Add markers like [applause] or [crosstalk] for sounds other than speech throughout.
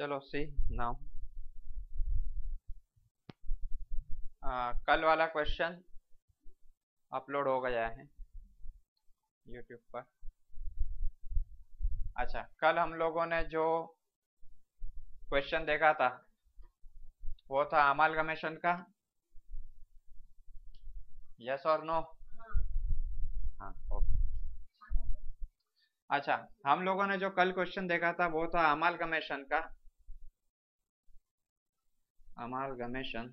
चलो सी नाउ कल वाला क्वेश्चन अपलोड हो गया है यूट्यूब पर। अच्छा कल हम लोगों ने जो क्वेश्चन देखा था, वो था अमालगमेशन का। यस और नो हाँ ओके अच्छा हम लोगों ने जो कल क्वेश्चन देखा था, वो था अमालगमेशन का। अमालगमेशन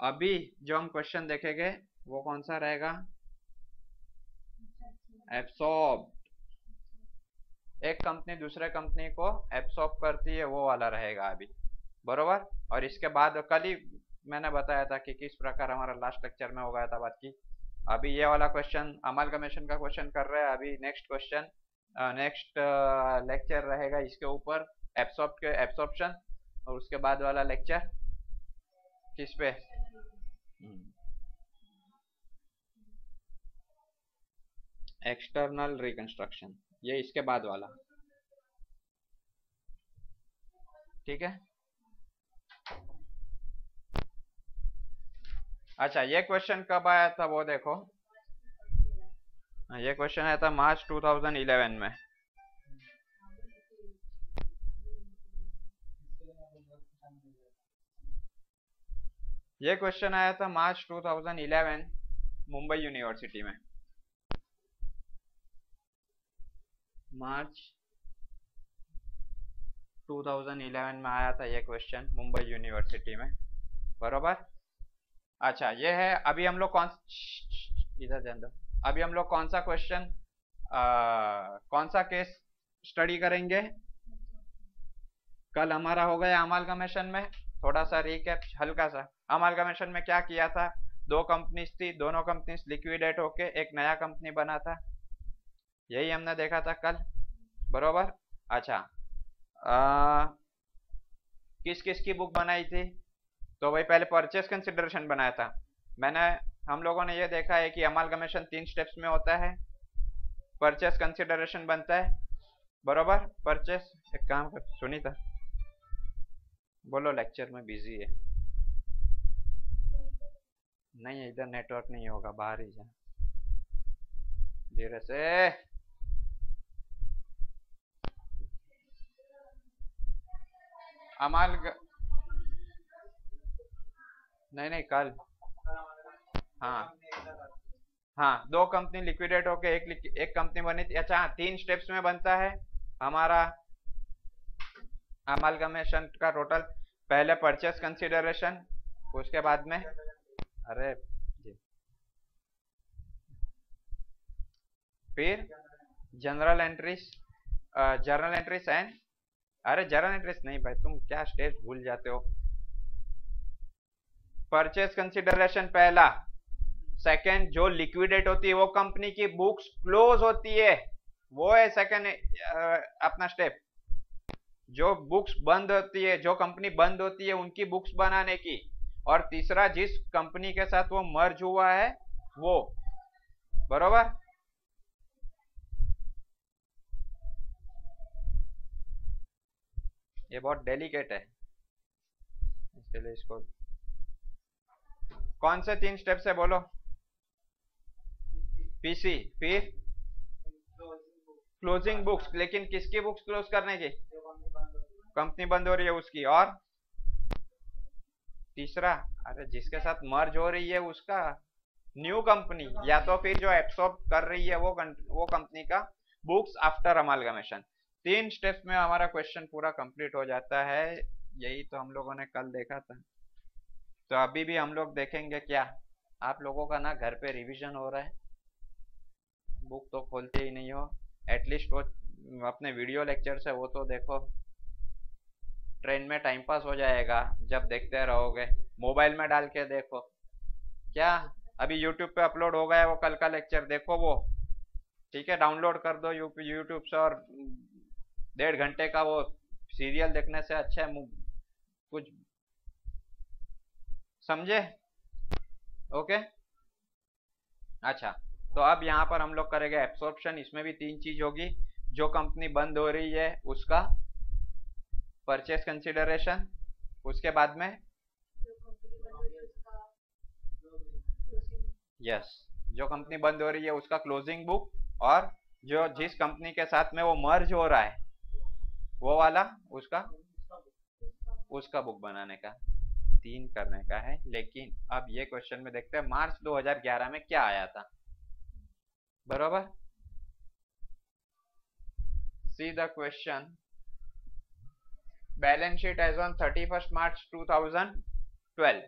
अभी जो हम क्वेश्चन देखेंगे, वो कौन सा रहेगा? एब्सॉर्ब एक कंपनी दूसरे कंपनी को एब्सॉर्ब करती है, वो वाला रहेगा अभी। बरोबर? और इसके बाद कल ही मैंने बताया था कि किस प्रकार हमारा लास्ट लेक्चर में हो गया था बात की। अभी ये वाला क्वेश्चन अमालगमेशन का क्वेश्चन कर रहे हैं। अभी नेक्स्ट क्वेश्चन नेक्स्ट लेक्चर रहेगा इसके ऊपर। एब्सॉर्ब एब्सॉर्प्शन और उसके बाद वाला लेक्चर किस पे? एक्सटर्नल रिकंस्ट्रक्शन ये इसके बाद वाला। ठीक है? अच्छा ये क्वेश्चन कब आया था वो देखो। ये क्वेश्चन आया था मार्च 2011 में। ये क्वेश्चन आया था मार्च 2011 मुंबई यूनिवर्सिटी में। मार्च 2011 में आया था ये क्वेश्चन मुंबई यूनिवर्सिटी में। बरोबर? अच्छा ये है, अभी हम लोग कौन इधर अंदर अभी हम लोग कौन सा क्वेश्चन कौन सा केस स्टडी करेंगे? कल हमारा हो गया अमालगमेशन में। थोड़ा सा रिकैप हल्का सा। अमालगमेशन में क्या किया था? दो कंपनीज़ थी दोनों कंपनीज़ लिक्विडेट होके एक नया कंपनी बना था। यही हमने देखा था कल। बरोबर? अच्छा। आ, किस किस की बुक बनाई थी? तो भाई पहले परचेस कंसिडरेशन बनाया था। मैंने हम लोगों ने ये देखा है कि अमालगमेशन तीन स्टेप्स में होता है। परचेस कंसिडरेशन बनता है। बरोबर? परचेस एक काम कर सुनीता। बोलो लेक्चर में बिज़ी है। नहीं, इधर नेटवर्क नहीं होगा, बाहर ही जा। धीरे से। अमाल ग... नहीं नहीं, कल। हाँ। हाँ दो कंपनी लिक्विडेट होके एक एक कंपनी बनी अच्छा हाँ तीन स्टेप्स में बनता है। हमारा अमालगमेशन का टोटल पहले परचेस कंसिडरेशन उसके बाद में अरे, जी। फिर general entries journal entries and अरे जर्नल एंट्रीज नहीं भाई, तुम क्या स्टेज भूल जाते हो? परचेस कंसिडरेशन पहला। सेकंड जो लिक्विडेट होती है वो कंपनी की बुक्स क्लोज होती है। वो है सेकंड अपना स्टेप जो बुक्स बंद होती है, जो कंपनी बंद होती है, उनकी बुक्स बनाने की। और तीसरा, जिस कंपनी के साथ वो मर्ज हुआ है, वो। बरोबर? ये बहुत डेलिकेट है। इसके इसको कौन से तीन स्टेप्स है, बोलो। पीसी फिर? क्लोजिंग बुक्स लेकिन किसकी बुक्स क्लोज करने की? कंपनी बंद हो रही है उसकी। और तीसरा, अरे जिसके साथ मर्ज हो रही है उसका न्यू कंपनी या तो फिर जो एब्सॉर्ब कर रही है वो वो कंपनी का बुक्स आफ्टर अमालगमेशन तीन स्टेप्स में हमारा क्वेश्चन पूरा कंप्लीट हो जाता है। यही तो हम लोगों ने कल देखा था। तो अभी भी हम लोग देखेंगे क्या। आप लोगों का ना घर पे रिवीजन हो रहा है। बुक तो खोलते ही नहीं हो। एटलीस्ट वो अपने वीडियो लेक्चर से वो तो देखो। ट्रेन में टाइम पास हो जाएगा, जब देखते रहोगे। मोबाइल में डाल के देखो। क्या? अभी यूट्यूब पे अपलोड हो गया वो कल का लेक्चर, देखो वो। ठीक है, डाउनलोड कर दो यूट्यूब से और डेढ़ घंटे का वो सीरियल देखने से अच्छा है कुछ समझे? ओके? अच्छा तो अब यहाँ पर हम लोग करेंगे एब्सॉर्प्शन इसमें भी तीन चीज़ होगी। जो कंपनी बंद हो रही है, उसका परचेस कंसिडरेशन उसके बाद में? यस yes, जो कंपनी बंद हो रही है उसका क्लोजिंग बुक और जो जिस कंपनी के साथ में वो मर्ज हो रहा है वो वाला उसका उसका बुक बनाने का तीन करने का है। लेकिन अब ये क्वेश्चन में देखते हैं मार्च 2011 में क्या आया था? बरोबर? See the question balance sheet as on thirty first March 2012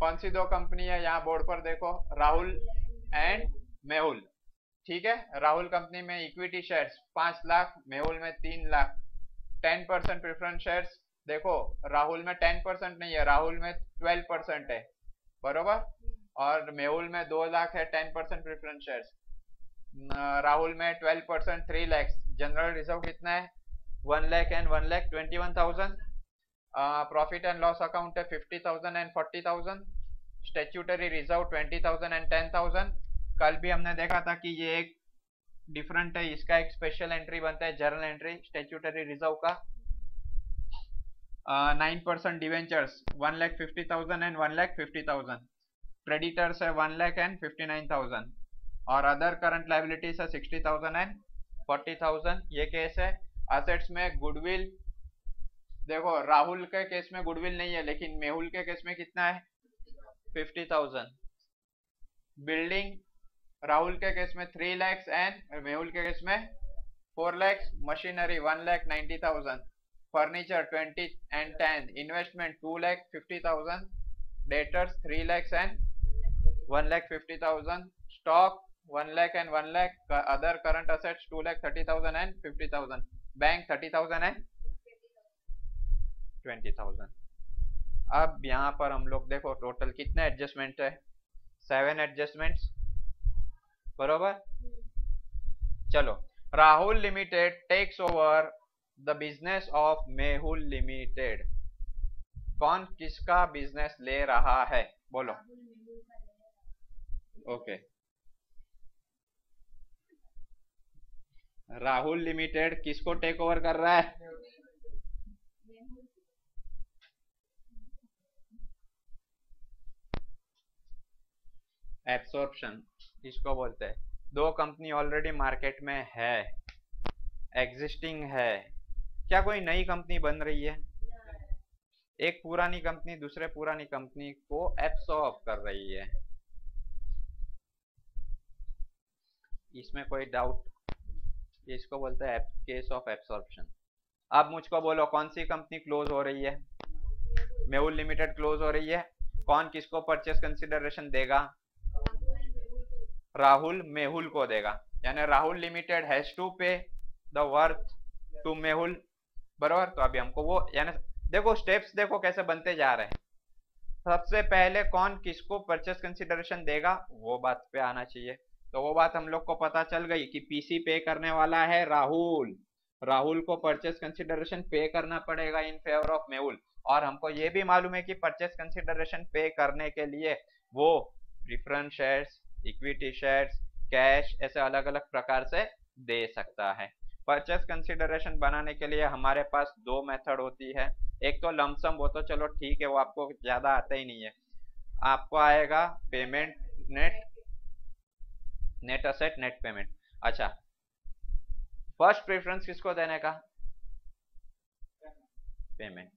कौन सी दो कंपनी है? यहाँ बोर्ड पर देखो, राहुल एंड मेहुल। ठीक है? राहुल कंपनी में इक्विटी शेयर्स पाँच लाख, मेहुल में तीन lakh. Ten percent preference shares देखो, राहुल में टेन परसेंट नहीं है, राहुल में ट्वेल्व परसेंट है। बरोबर? और मेहुल में दो लाख है, ten percent preference shares Rahul में twelve percent three lakhs general reserve कितना है? One lakh and one lakh twenty one thousand profit and loss account है fifty thousand and forty thousand statutory reserve twenty thousand and ten thousand कल भी हमने देखा था कि ये एक डिफरेंट है, इसका एक स्पेशल एंट्री बनता है जर्नल एंट्री स्टेच्यूटरी रिज़र्व का। Nine percent debentures one lakh fifty thousand and one lakh fifty thousand creditors है one lakh and fifty nine thousand और अदर करंट लाइबिलिटीज है sixty thousand and forty thousand ये case है। Assets में goodwill देखो, राहुल के case में goodwill नहीं है, लेकिन मेहुल के केस में कितना है? फिफ्टी थाउज़ेंड बिल्डिंग राहुल के केस में थ्री लैक्स एंड मेहुल के केस में four lakhs machinery one lakh ninety thousand furniture twenty and ten investment two lakh fifty thousand debtors three lakhs and one lakh fifty thousand stock one lakh and one lakh other current assets two lakh thirty thousand and fifty thousand bank thirty thousand and twenty thousand अब यहाँ पर हम लोग देखो total कितने adjustment है? Seven adjustments बरोबर? चलो Rahul limited takes over the business of Mehul limited कौन किसका बिज़नेस ले रहा है? बोलो। ओके राहुल लिमिटेड किसको टेक ओवर कर रहा है? एब्सॉर्प्शन इसको बोलते हैं? दो कंपनी ऑलरेडी मार्केट में है एग्जिस्टिंग है। क्या कोई नई कंपनी बन रही है? एक पुरानी कंपनी दूसरे पुरानी कंपनी को एब्सॉर्ब कर रही है। इसमें कोई डाउट इसको बोलते हैं केस ऑफ़ एब्सॉर्प्शन अब मुझको बोलो, कौन सी कंपनी क्लोज हो रही है? मेहुल लिमिटेड क्लोज हो रही है? कौन किसको परचेस कंसिडरेशन देगा? राहुल मेहुल को देगा. यानी Rahul limited has to pay the worth to Mehul. बराबर? तो अभी हमको वो, यानी देखो स्टेप्स देखो कैसे बनते जा रहे हैं. सबसे पहले कौन किसको परचेस कंसिडरेशन देगा? वो बात पे आना चाहिए. तो वो बात हम लोग को पता चल गई कि पीसी पे करने वाला है राहुल। राहुल को परचेस कंसिडरेशन पे करना पड़ेगा इन फेवर ऑफ़ मेहुल और हमको ये भी मालूम है कि परचेस कंसिडरेशन पे करने के लिए वो preference shares equity shares cash ऐसे अलग अलग प्रकार से दे सकता है। परचेस कंसिडरेशन बनाने के लिए हमारे पास दो मेथड होती है। एक तो लमसम वो तो चलो ठीक है, वो आपको ज़्यादा आता ही नहीं है। आपको आएगा payment net net asset, net payment. अच्छा फ़र्स्ट प्रेफरेंस किसको देने का? पेमेंट।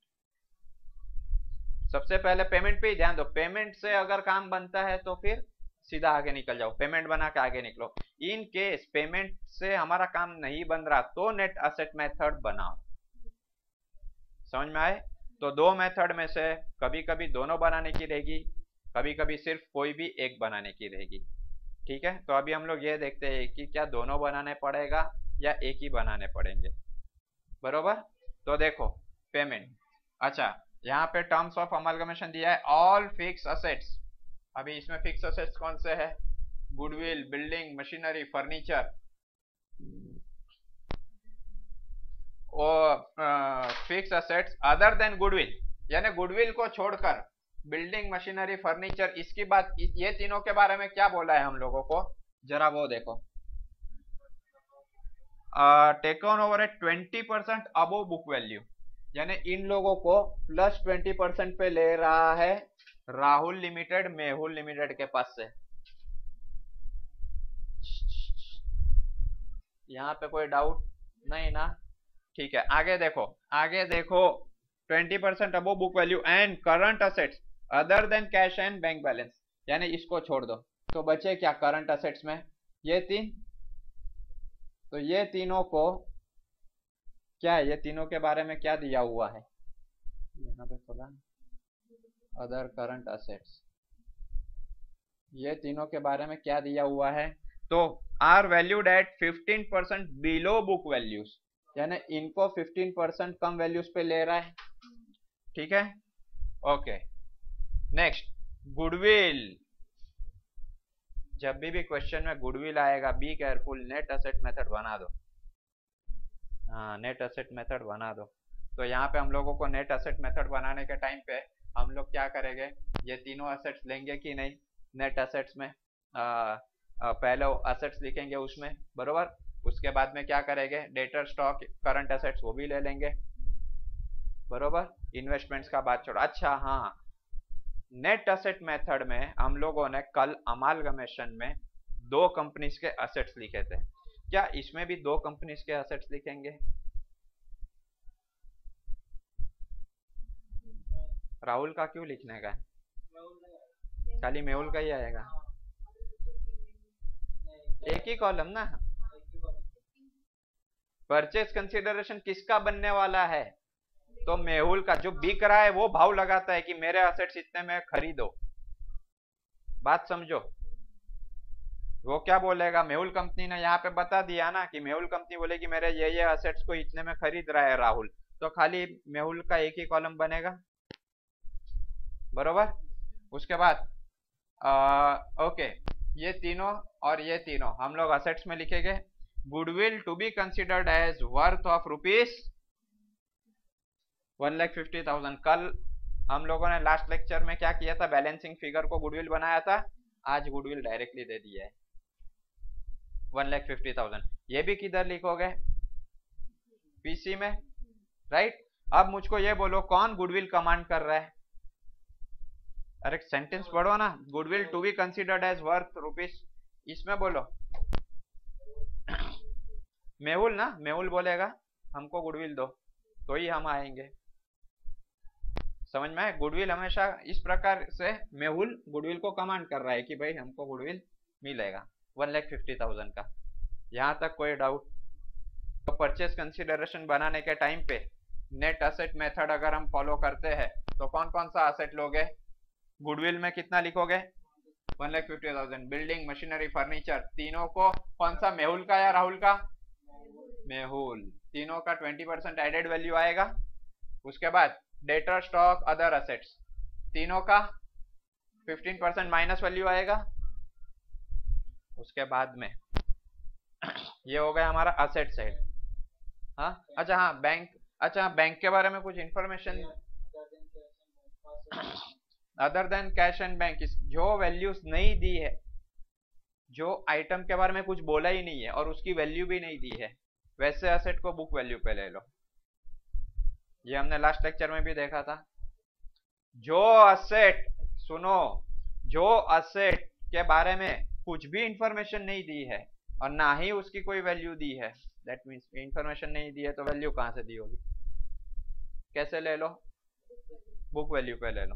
सबसे पहले पेमेंट पे ही ध्यान दो। पेमेंट से अगर काम बनता है तो फिर सीधा आगे निकल जाओ। पेमेंट बना के आगे निकलो। इन केस पेमेंट से हमारा काम नहीं बन रहा तो नेट असेट मेथड बनाओ। समझ में आए? तो दो मेथड में से कभी कभी दोनों बनाने की रहेगी कभी कभी सिर्फ़ कोई भी एक बनाने की रहेगी। ठीक है? तो अभी हम लोग ये देखते हैं कि क्या दोनों बनाने पड़ेगा या एक ही बनाने पड़ेंगे। बरोबर? तो देखो पेमेंट अच्छा यहाँ पे टर्म्स ऑफ़ अमलगमेशन दिया है ऑल फिक्स असेट्स अभी इसमें फिक्स असेट्स कौन से है? Goodwill building machinery furniture fix assets other than goodwill यानी गुडविल को छोड़कर बिल्डिंग, मशीनरी, फर्नीचर, इसकी बात ये तीनों के बारे में क्या बोला है हम लोगों को? जरा वो देखो। Taken over at twenty percent above book value यानी इन लोगों को प्लस ट्वेंटी परसेंट पे ले रहा है राहुल लिमिटेड मेहुल लिमिटेड के पास से। यहाँ पे कोई डाउट नहीं ना? ठीक है, आगे देखो आगे देखो twenty percent above book value and current assets other than cash and bank balance यानी इसको छोड़ दो। तो बचे क्या करंट असेट्स में? ये तीन। तो ये तीनों को क्या है? ये तीनों के बारे में क्या दिया हुआ है? यहाँ पे खोला। अदर करंट असेट्स ये तीनों के बारे में क्या दिया हुआ है? तो are valued at 15 percent below book values यानी इनको 15 परसेंट कम वैल्यूज़ पे ले रहा है। ठीक है? ओके नेक्स्ट गुडविल जब भी भी क्वेश्चन में गुडविल आएगा be careful net asset method बना दो। हाँ नेट असेट मेथड बना दो। तो यहाँ पे हम लोगों को नेट असेट मेथड बनाने के टाइम पे हम लोग क्या करेंगे? ये तीनों असेट्स लेंगे कि नहीं? नेट असेट्स में आ, आ, पहले असेट्स लिखेंगे उसमें बरोबर? उसके बाद में क्या करेंगे? डेटर स्टॉक करंट असेट्स वो भी ले लेंगे। बरोबर? इन्वेस्टमेंट्स का बात छोड़ो। अच्छा हाँ नेट असेट मेथड में हम लोगों ने कल अमालगमेशन में दो कंपनीज़ के असेट्स लिखे थे। क्या इसमें भी दो कंपनीज़ के असेट्स लिखेंगे? राहुल का क्यों लिखने का? खाली मेहुल का ही आएगा। एक ही कॉलम ना? परचेज कंसिडरेशन किसका बनने वाला है? तो मेहुल का जो बिक रहा है वो भाव लगाता है कि मेरे असेट्स इतने में खरीदो। बात समझो। वो क्या बोलेगा? मेहुल कंपनी ने यहाँ पे बता दिया ना कि मेहुल कंपनी बोलेगी मेरे ये ये असेट्स को इतने में खरीद रहा है राहुल। तो खाली मेहुल का एक ही कॉलम बनेगा। बरोबर? उसके बाद आ, ओके ये तीनों और ये तीनों हम लोग असेट्स में लिखेंगे। Goodwill to be considered as worth of rupees one lakh fifty thousand. कल हम लोगों ने लास्ट लेक्चर में क्या किया था? बैलेंसिंग फिगर को गुडविल बनाया था। आज गुडविल डायरेक्टली दे दिया है। One lakh fifty thousand. ये भी किधर लिखोगे पीसी में राइट अब मुझको ये बोलो, कौन गुडविल कमांड कर रहा है? अरे सेंटेंस पढ़ो ना। Goodwill to be considered as worth rupees इसमें बोलो। [coughs] मेहुल ना, मेहुल बोलेगा, हमको गुडविल दो तो ही हम आएँगे। समझ में गुडविल हमेशा इस प्रकार से मेहुल गुडविल को कमांड कर रहा है कि भाई हमको गुडविल मिलेगा। वन लैख फिफ्टी थाउज़ेंड का। यहाँ तक कोई डाउट तो परचेस कंसिडरेशन बनाने के टाइम पे नेट असेट मेथड अगर हम फॉलो करते हैं तो कौन कौन सा असेट लोगे? गुडविल में कितना लिखोगे? One lakh fifty thousand building machinery furniture तीनों को कौन सा, मेहुल का या राहुल का? मेहुल। तीनों का ट्वेंटी परसेंट एडेड वैल्यू आएगा। उसके बाद डेटर स्टॉक अदर असेट्स तीनों का फिफ्टीन परसेंट माइनस वैल्यू आएगा। उसके बाद में ये हो गया हमारा असेट साइड हाँ? अच्छा हाँ बैंक अच्छा हाँ बैंक के बारे में कुछ information other than cash and bank जो वैल्यूज़ नहीं दी है, जो आइटम के बारे में कुछ बोला ही नहीं है और उसकी वैल्यू भी नहीं दी है, वैसे असेट को बुक वैल्यू पे ले लो। ये हमने लास्ट लेक्चर में भी देखा था। जो असेट सुनो, जो असेट के बारे में कुछ भी इंफॉर्मेशन नहीं दी है और ना ही उसकी कोई वैल्यू दी है दैट मीन्स इंफॉर्मेशन नहीं दी है तो वैल्यू कहाँ से दी होगी? कैसे ले लो? बुक वैल्यू पे ले लो।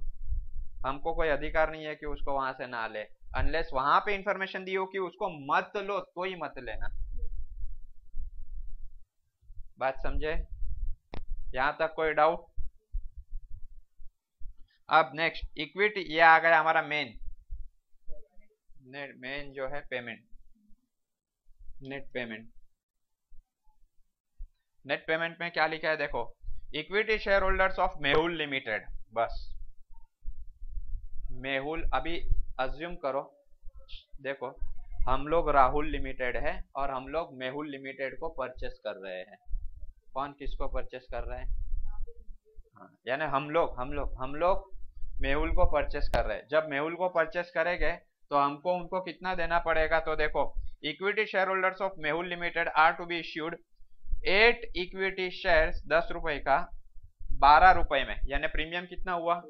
हमको कोई अधिकार नहीं है कि उसको वहाँ से ना ले। अनलेस वहाँ पे इंफॉर्मेशन दी हो कि उसको मत लो तो ही मत लेना। बात समझे? यहाँ तक कोई डाउट अब नेक्स्ट इक्विटी ये आ गया हमारा मेन नेट मेन जो है payment net payment net payment में क्या लिखा है देखो? Equity share holders of Mehul limited बस. मेहुल अभी अज्यूम करो. देखो, हम लोग राहुल लिमिटेड है और हम लोग मेहुल लिमिटेड को परचेस कर रहे हैं. कौन किसको परचेस कर रहे हैं? हाँ, यानी हम लोग हम लोग हम लोग मेहुल को परचेस कर रहे हैं। जब मेहुल को परचेस करेंगे तो हमको उनको कितना देना पड़ेगा? तो देखो equity share holders of Mehul limited are to be issued at equity shares दस रुपए का बारह रुपए में। यानी प्रीमियम कितना हुआ?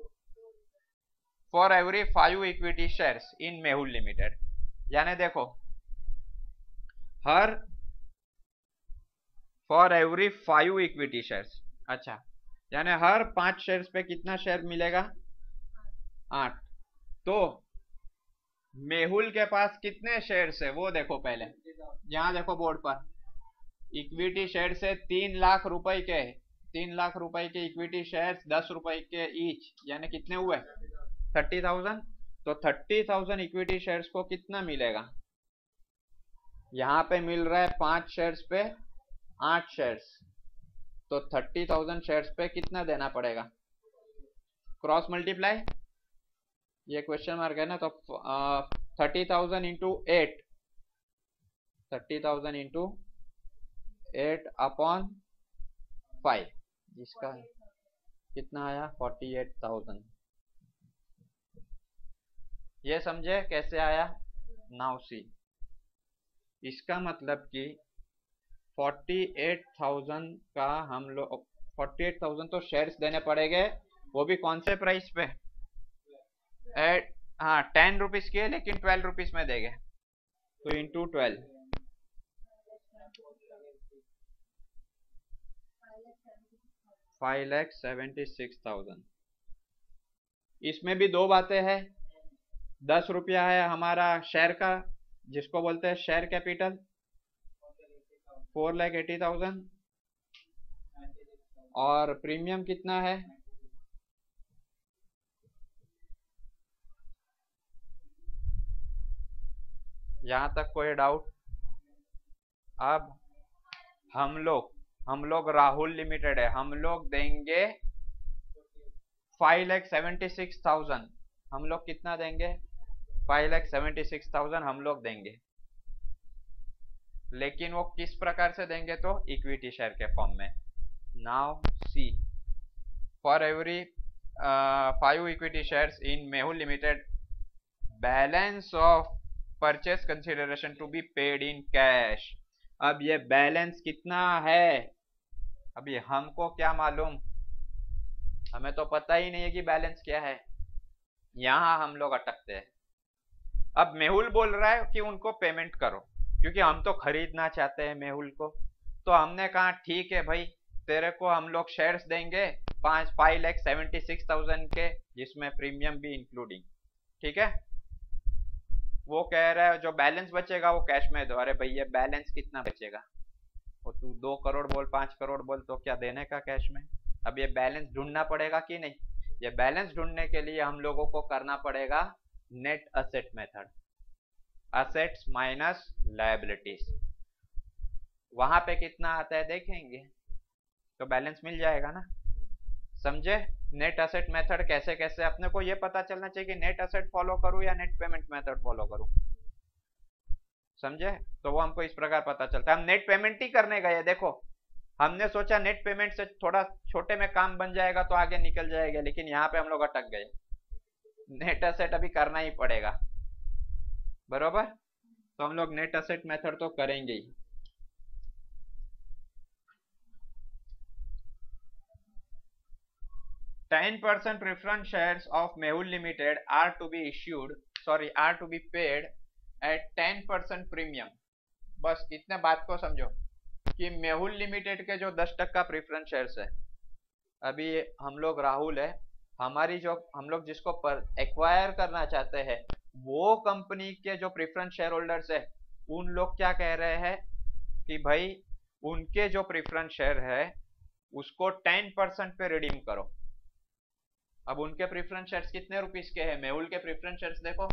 For every five equity share in Mehul limited यानी देखो हर for every five equity shares अच्छा। यानी हर पाँच शेयर्स पे कितना शेयर मिलेगा? आठ। तो मेहुल के पास कितने शेयर्स है? वो देखो पहले। यहाँ देखो बोर्ड पर। इक्विटी शेयर से तीन लाख रुपए के। तीन लाख रुपए के इक्विटी शेयर्स दस रुपए के ईच यानी कितने हुए? थर्टी थाउज़ेंड तो थर्टी थाउज़ेंड इक्विटी शेयर्स को कितना मिलेगा? यहाँ पे मिल रहा है पाँच शेयर्स पे आठ शेयर्स तो थर्टी थाउज़ेंड शेयर्स पे कितना देना पड़ेगा? क्रॉस मल्टीप्लाई ये क्वेश्चन मार्क है ना तो thirty thousand into eight thirty thousand into eight upon five जिसका कितना आया? फोर्टी एट थाउज़ेंड ये समझे कैसे आया? नाउ सी इसका मतलब कि फोर्टी एट थाउज़ेंड का हम लोग फोर्टी एट थाउज़ेंड तो शेयर्स देने पड़ेंगे। वो भी कौन से प्राइस पे? एट हाँ टेन रुपीज़ के, लेकिन ट्वेल्व रुपीज़ में देंगे। तो into twelve five lakh seventy six thousand इसमें भी दो बातें हैं। दस रुपया है हमारा शेयर का, जिसको बोलते हैं share capital four lakh eighty thousand. और प्रीमियम कितना है? यहाँ तक कोई डाउट अब हम लोग हम लोग राहुल लिमिटेड है। हम लोग देंगे five lakh seventy six thousand हम लोग कितना देंगे? Five lakh seventy six thousand हम लोग देंगे। लेकिन वो किस प्रकार से देंगे तो इक्विटी शेयर के फॉर्म में? Now see for every five equity shares in Mehul limited balance of purchase consideration to be paid in cash अब ये बैलेंस कितना है? अभी हमको क्या मालूम? हमें तो पता ही नहीं है कि बैलेंस क्या है। यहाँ हम लोग अटकते हैं। अब मेहुल बोल रहा है कि उनको पेमेंट करो। क्योंकि हम तो खरीदना चाहते हैं मेहुल को। तो हमने कहा, ठीक है भाई, तेरे को हम लोग शेयर्स देंगे पाँच five lakh seventy six thousand के, जिसमें प्रीमियम भी इंक्लूडिंग ठीक है? वो कह रहा है, जो बैलेंस बचेगा वो कैश में दो। अरे भैया बैलेंस कितना बचेगा? वो तू दो करोड़ बोल, पाँच करोड़ बोल तो क्या देने का कैश में? अब ये बैलेंस ढूंढना पड़ेगा कि नहीं? ये बैलेंस ढूँढने के लिए हम लोगों को करना पड़ेगा net asset method assets minus liabilities वहाँ पे कितना आता है देखेंगे तो बैलेंस मिल जाएगा ना? समझे? नेट असेट मेथड कैसे कैसे? अपने को ये पता चलना चाहिए कि नेट असेट फॉलो करूँ या नेट पेमेंट मेथड फॉलो करूँ। समझे? तो वो हमको इस प्रकार पता चलता है। हम नेट पेमेंट ही करने गए देखो। हमने सोचा नेट पेमेंट से थोड़ा छोटे में काम बन जाएगा तो आगे निकल जाएगा, लेकिन यहाँ पे हम लोग अटक गए। नेट असेट अभी करना ही पड़ेगा। बरोबर? तो हम लोग नेट असेट मेथड तो करेंगे ही। Ten percent preference shares of Mehul limited are to be issued sorry are to be paid at ten percent premium बस इतने बात को समझो कि मेहुल लिमिटेड के जो दस टक्का प्रिफरेंस शेयर्स है, अभी हम लोग राहुल है, हमारी जो, हम लोग जिसको एक्वायर करना चाहते हैं वो कंपनी के जो प्रिफरेंस शेयर होल्डर्स है, उन लोग क्या कह रहे हैं कि भाई, उनके जो प्रिफरेंस शेयर है, उसको टेन परसेंट पे रिडीम करो। अब उनके प्रिफरेंस शेयर्स कितने रुपीस के हैं? मेहुल के प्रिफरेंस शेयर्स देखो।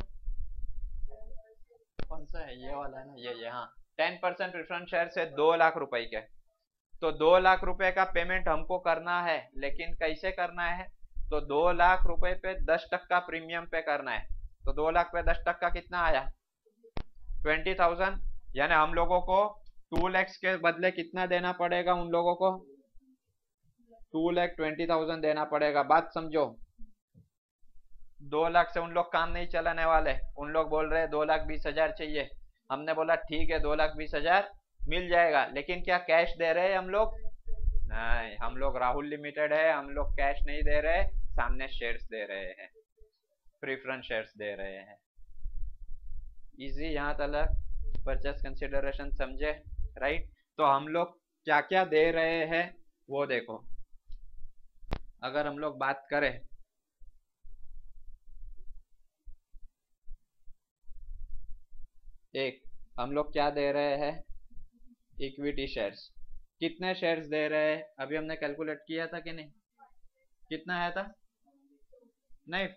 कौन सा है? ये वाला है ना? ये ये हाँ। टेन परसेंट प्रिफरेंस शेयर्स है दो लाख रुपए के। तो दो लाख रुपए का पेमेंट हमको करना है, लेकिन कैसे करना है? तो दो लाख रुपए पे दस टक्का प्रीमियम पे करना है। तो दो लाख पे दस टक्का कितना आया? Twenty thousand. यानी हम लोगों को टू लैक्स के बदले कितना देना पड़ेगा उन लोगों को? टू लैख ट्वेंटी थाउज़ेंड देना पड़ेगा। बात समझो। दो लाख से उन लोग काम नहीं चलाने वाले। उन लोग बोल रहे दो लाख बीस हज़ार चाहिए। हमने बोला, ठीक है, दो लाख बीस हज़ार मिल जाएगा। लेकिन क्या कैश दे रहे हैं हम लोग? नहीं, हम लोग राहुल लिमिटेड है। हम लोग कैश नहीं दे रहे, सामने शेयर्स दे रहे हैं। प्रिफरेंस शेयर्स दे रहे हैं। इजी यहाँ तक परचेस कंसिडरेशन समझे राइट तो हम लोग क्या क्या दे रहे हैं, वो देखो। अगर हम लोग बात करें, एक, हम लोग क्या दे रहे हैं? इक्विटी शेयर्स कितने शेयर्स दे रहे हैं? अभी हमने कैलकुलेट किया था कि नहीं? कितना आया था? नहीं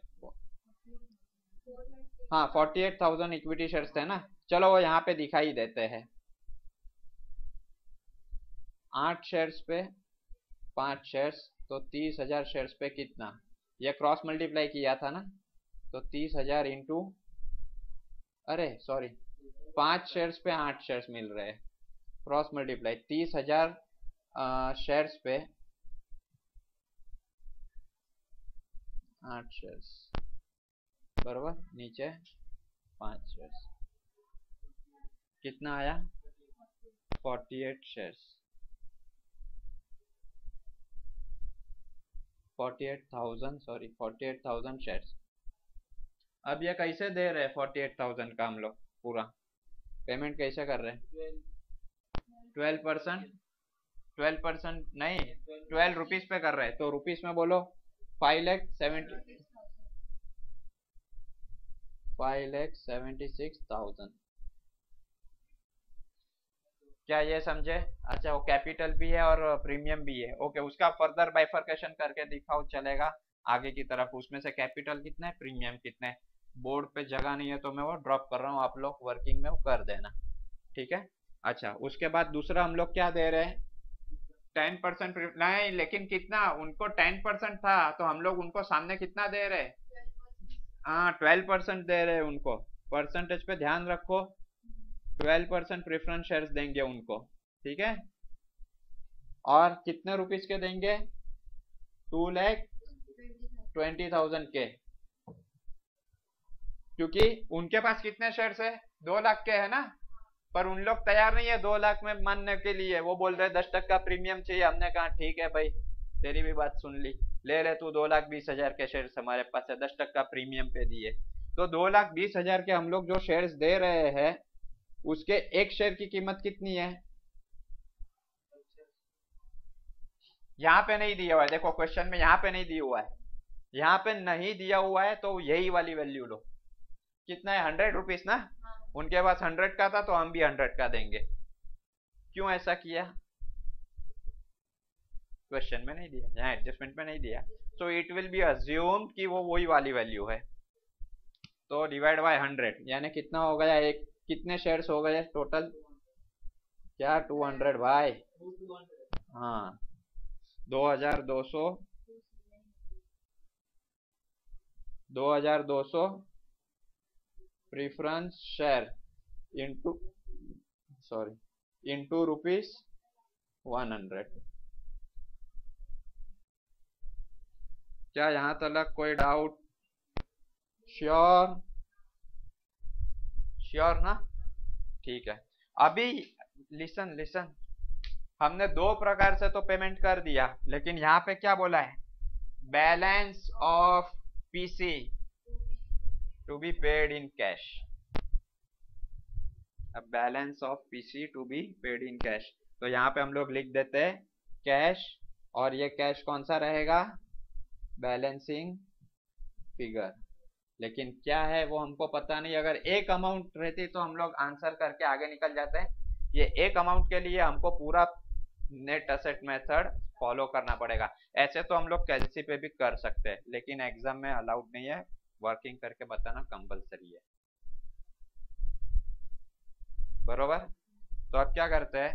हाँ forty eight thousand equity shares थे ना। चलो वो यहाँ पे दिखाई देते हैं। आठ शेयर्स पे, पाँच शेयर्स तो तीस हज़ार शेयर्स पे कितना? ये क्रॉस मल्टीप्लाई किया था ना तो तीस हज़ार इंटू अरे सॉरी पाँच शेयर्स पे आठ शेयर्स मिल रहे हैं। क्रॉस मल्टीप्लाई तीस हज़ार शेयर्स पे आठ शेयर्स बराबर, नीचे पाँच शेयर्स कितना आया? Forty eight shares forty eight thousand sorry forty eight thousand shares अब ये कैसे दे रहे हैं फोर्टी एट थाउज़ेंड का हम लोग पूरा? पेमेंट कैसे कर रहे हैं? ट्वेल्व परसेंट ट्वेल्व परसेंट नहीं ट्वेल्व रुपीज़ पे कर रहे हैं। तो रुपीज़ में बोलो five lakh seventy five lakh seventy six thousand क्या ये समझे? अच्छा वो कैपिटल भी है और प्रीमियम भी है। ओके, उसका फर्दर बाइफर्केशन करके दिखाओ, चलेगा आगे की तरफ़। उसमें से कैपिटल कितना, प्रीमियम कितना? बोर्ड पे जगह नहीं है तो मैं वो ड्रॉप कर रहा हूँ, आप लोग वर्किंग में वो कर देना। ठीक है? अच्छा उसके बाद दूसरा हम लोग क्या दे रहे हैं? टेन परसेंट, नहीं, लेकिन कितना? उनको टेन परसेंट था तो हम लोग उनको सामने कितना दे रहे हाँ? ट्वेल्व परसेंट दे रहे हैं उनको। परसेंटेज पे ध्यान रखो। ट्वेल्व परसेंट प्रेफरेंस शेयर्स देंगे उनको, ठीक है? और कितने रुपीज़ के देंगे? टू लैख ट्वेंटी थाउज़ेंड के। क्योंकि उनके पास कितने शेयर्स है? दो लाख के है ना? पर उन लोग तैयार नहीं है दो लाख में मानने के लिए। वो बोल रहे दस टक्का प्रीमियम चाहिए। हमने कहा, ठीक है भाई, तेरी भी बात सुन ली। ले ले तू दो लाख बीस हज़ार के शेयर्स हमारे पास है दस टक्का प्रीमियम पे दिए तो दो लाख बीस हज़ार के हम लोग जो शेयर्स दे रहे हैं उसके एक शेयर की कीमत कितनी है यहाँ पे नहीं दिया हुआ है देखो क्वेश्चन में यहाँ पे नहीं दिया हुआ है यहाँ पे नहीं दिया हुआ है तो यही वाली वैल्यू लो कितना है हंड्रेड रुपीज़ ना उनके पास हंड्रेड का था तो हम भी हंड्रेड का देंगे क्यों ऐसा किया क्वेश्चन में नहीं दिया यहाँ एडजस्टमेंट में नहीं दिया so it will be assume कि वो वही वाली वैल्यू है। तो डिवाइड बाय हंड्रेड यानी कितना हो गया एक, कितने शेयर्स हो गए टोटल क्या टू हंड्रेड भाई हाँ दो हज़ार दो सौ, दो हज़ार दो सौ preference share into sorry into rupees one hundred क्या यहाँ तक कोई डाउट श्योर श्योर ना? ठीक है। अभी लिसन लिसन हमने दो प्रकार से तो पेमेंट कर दिया, लेकिन यहाँ पे क्या बोला है? Balance of PC to be paid in cash अब balance of PC to be paid in cash तो यहाँ पे हम लोग लिख देते हैं कैश और ये कैश कौन सा रहेगा? Balancing figure. लेकिन क्या है वो हमको पता नहीं। अगर एक अमाउंट रहती तो हम लोग आंसर करके आगे निकल जाते। हैं ये एक अमाउंट के लिए हमको पूरा नेट असेट मेथड फॉलो करना पड़ेगा। ऐसे तो हम लोग कैलसी पे भी कर सकते हैं, लेकिन एग्ज़ाम में अलाउड नहीं है। वर्किंग करके बताना कंपलसरी है। बरोबर? तो अब क्या करते हैं?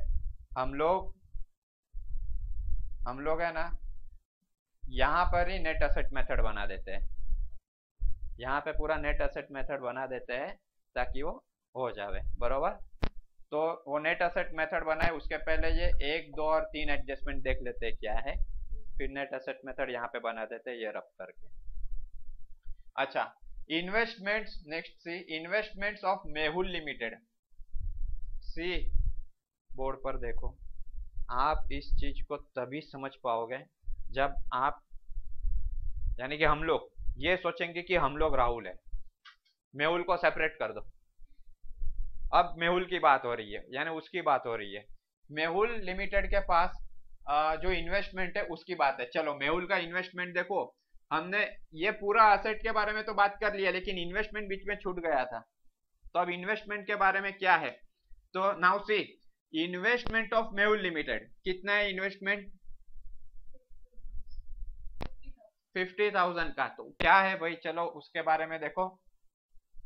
हम लोग हम लोग है ना यहाँ पर ही नेट असेट मेथड बना देते हैं। यहाँ पे पूरा नेट असेट मेथड बना देते हैं ताकि वो हो जावे, बरोबर? तो वो नेट असेट मेथड बनाए, उसके पहले ये एक, दो और तीन एडजस्टमेंट देख लेते हैं क्या है। फिर नेट असेट मेथड यहाँ पे बना देते हैं, ये रब करके। अच्छा investments next see investments of Mehul Limited see board पर देखो। आप इस चीज़ को तभी समझ पाओगे जब आप, यानी कि हम लोग ये सोचेंगे कि हम लोग राहुल है, मेहुल को सेपरेट कर दो। अब मेहुल की बात हो रही है, यानी उसकी बात हो रही है। मेहुल लिमिटेड के पास जो इन्वेस्टमेंट है, उसकी बात है। चलो, मेहुल का इन्वेस्टमेंट देखो। हमने ये पूरा असेट के बारे में तो बात कर लिया, लेकिन इन्वेस्टमेंट बीच में छूट गया था। तो अब इन्वेस्टमेंट के बारे में क्या है? तो now see investment of Mehul Limited कितना है इन्वेस्टमेंट 50,000 का। तो क्या है भाई चलो उसके बारे में देखो।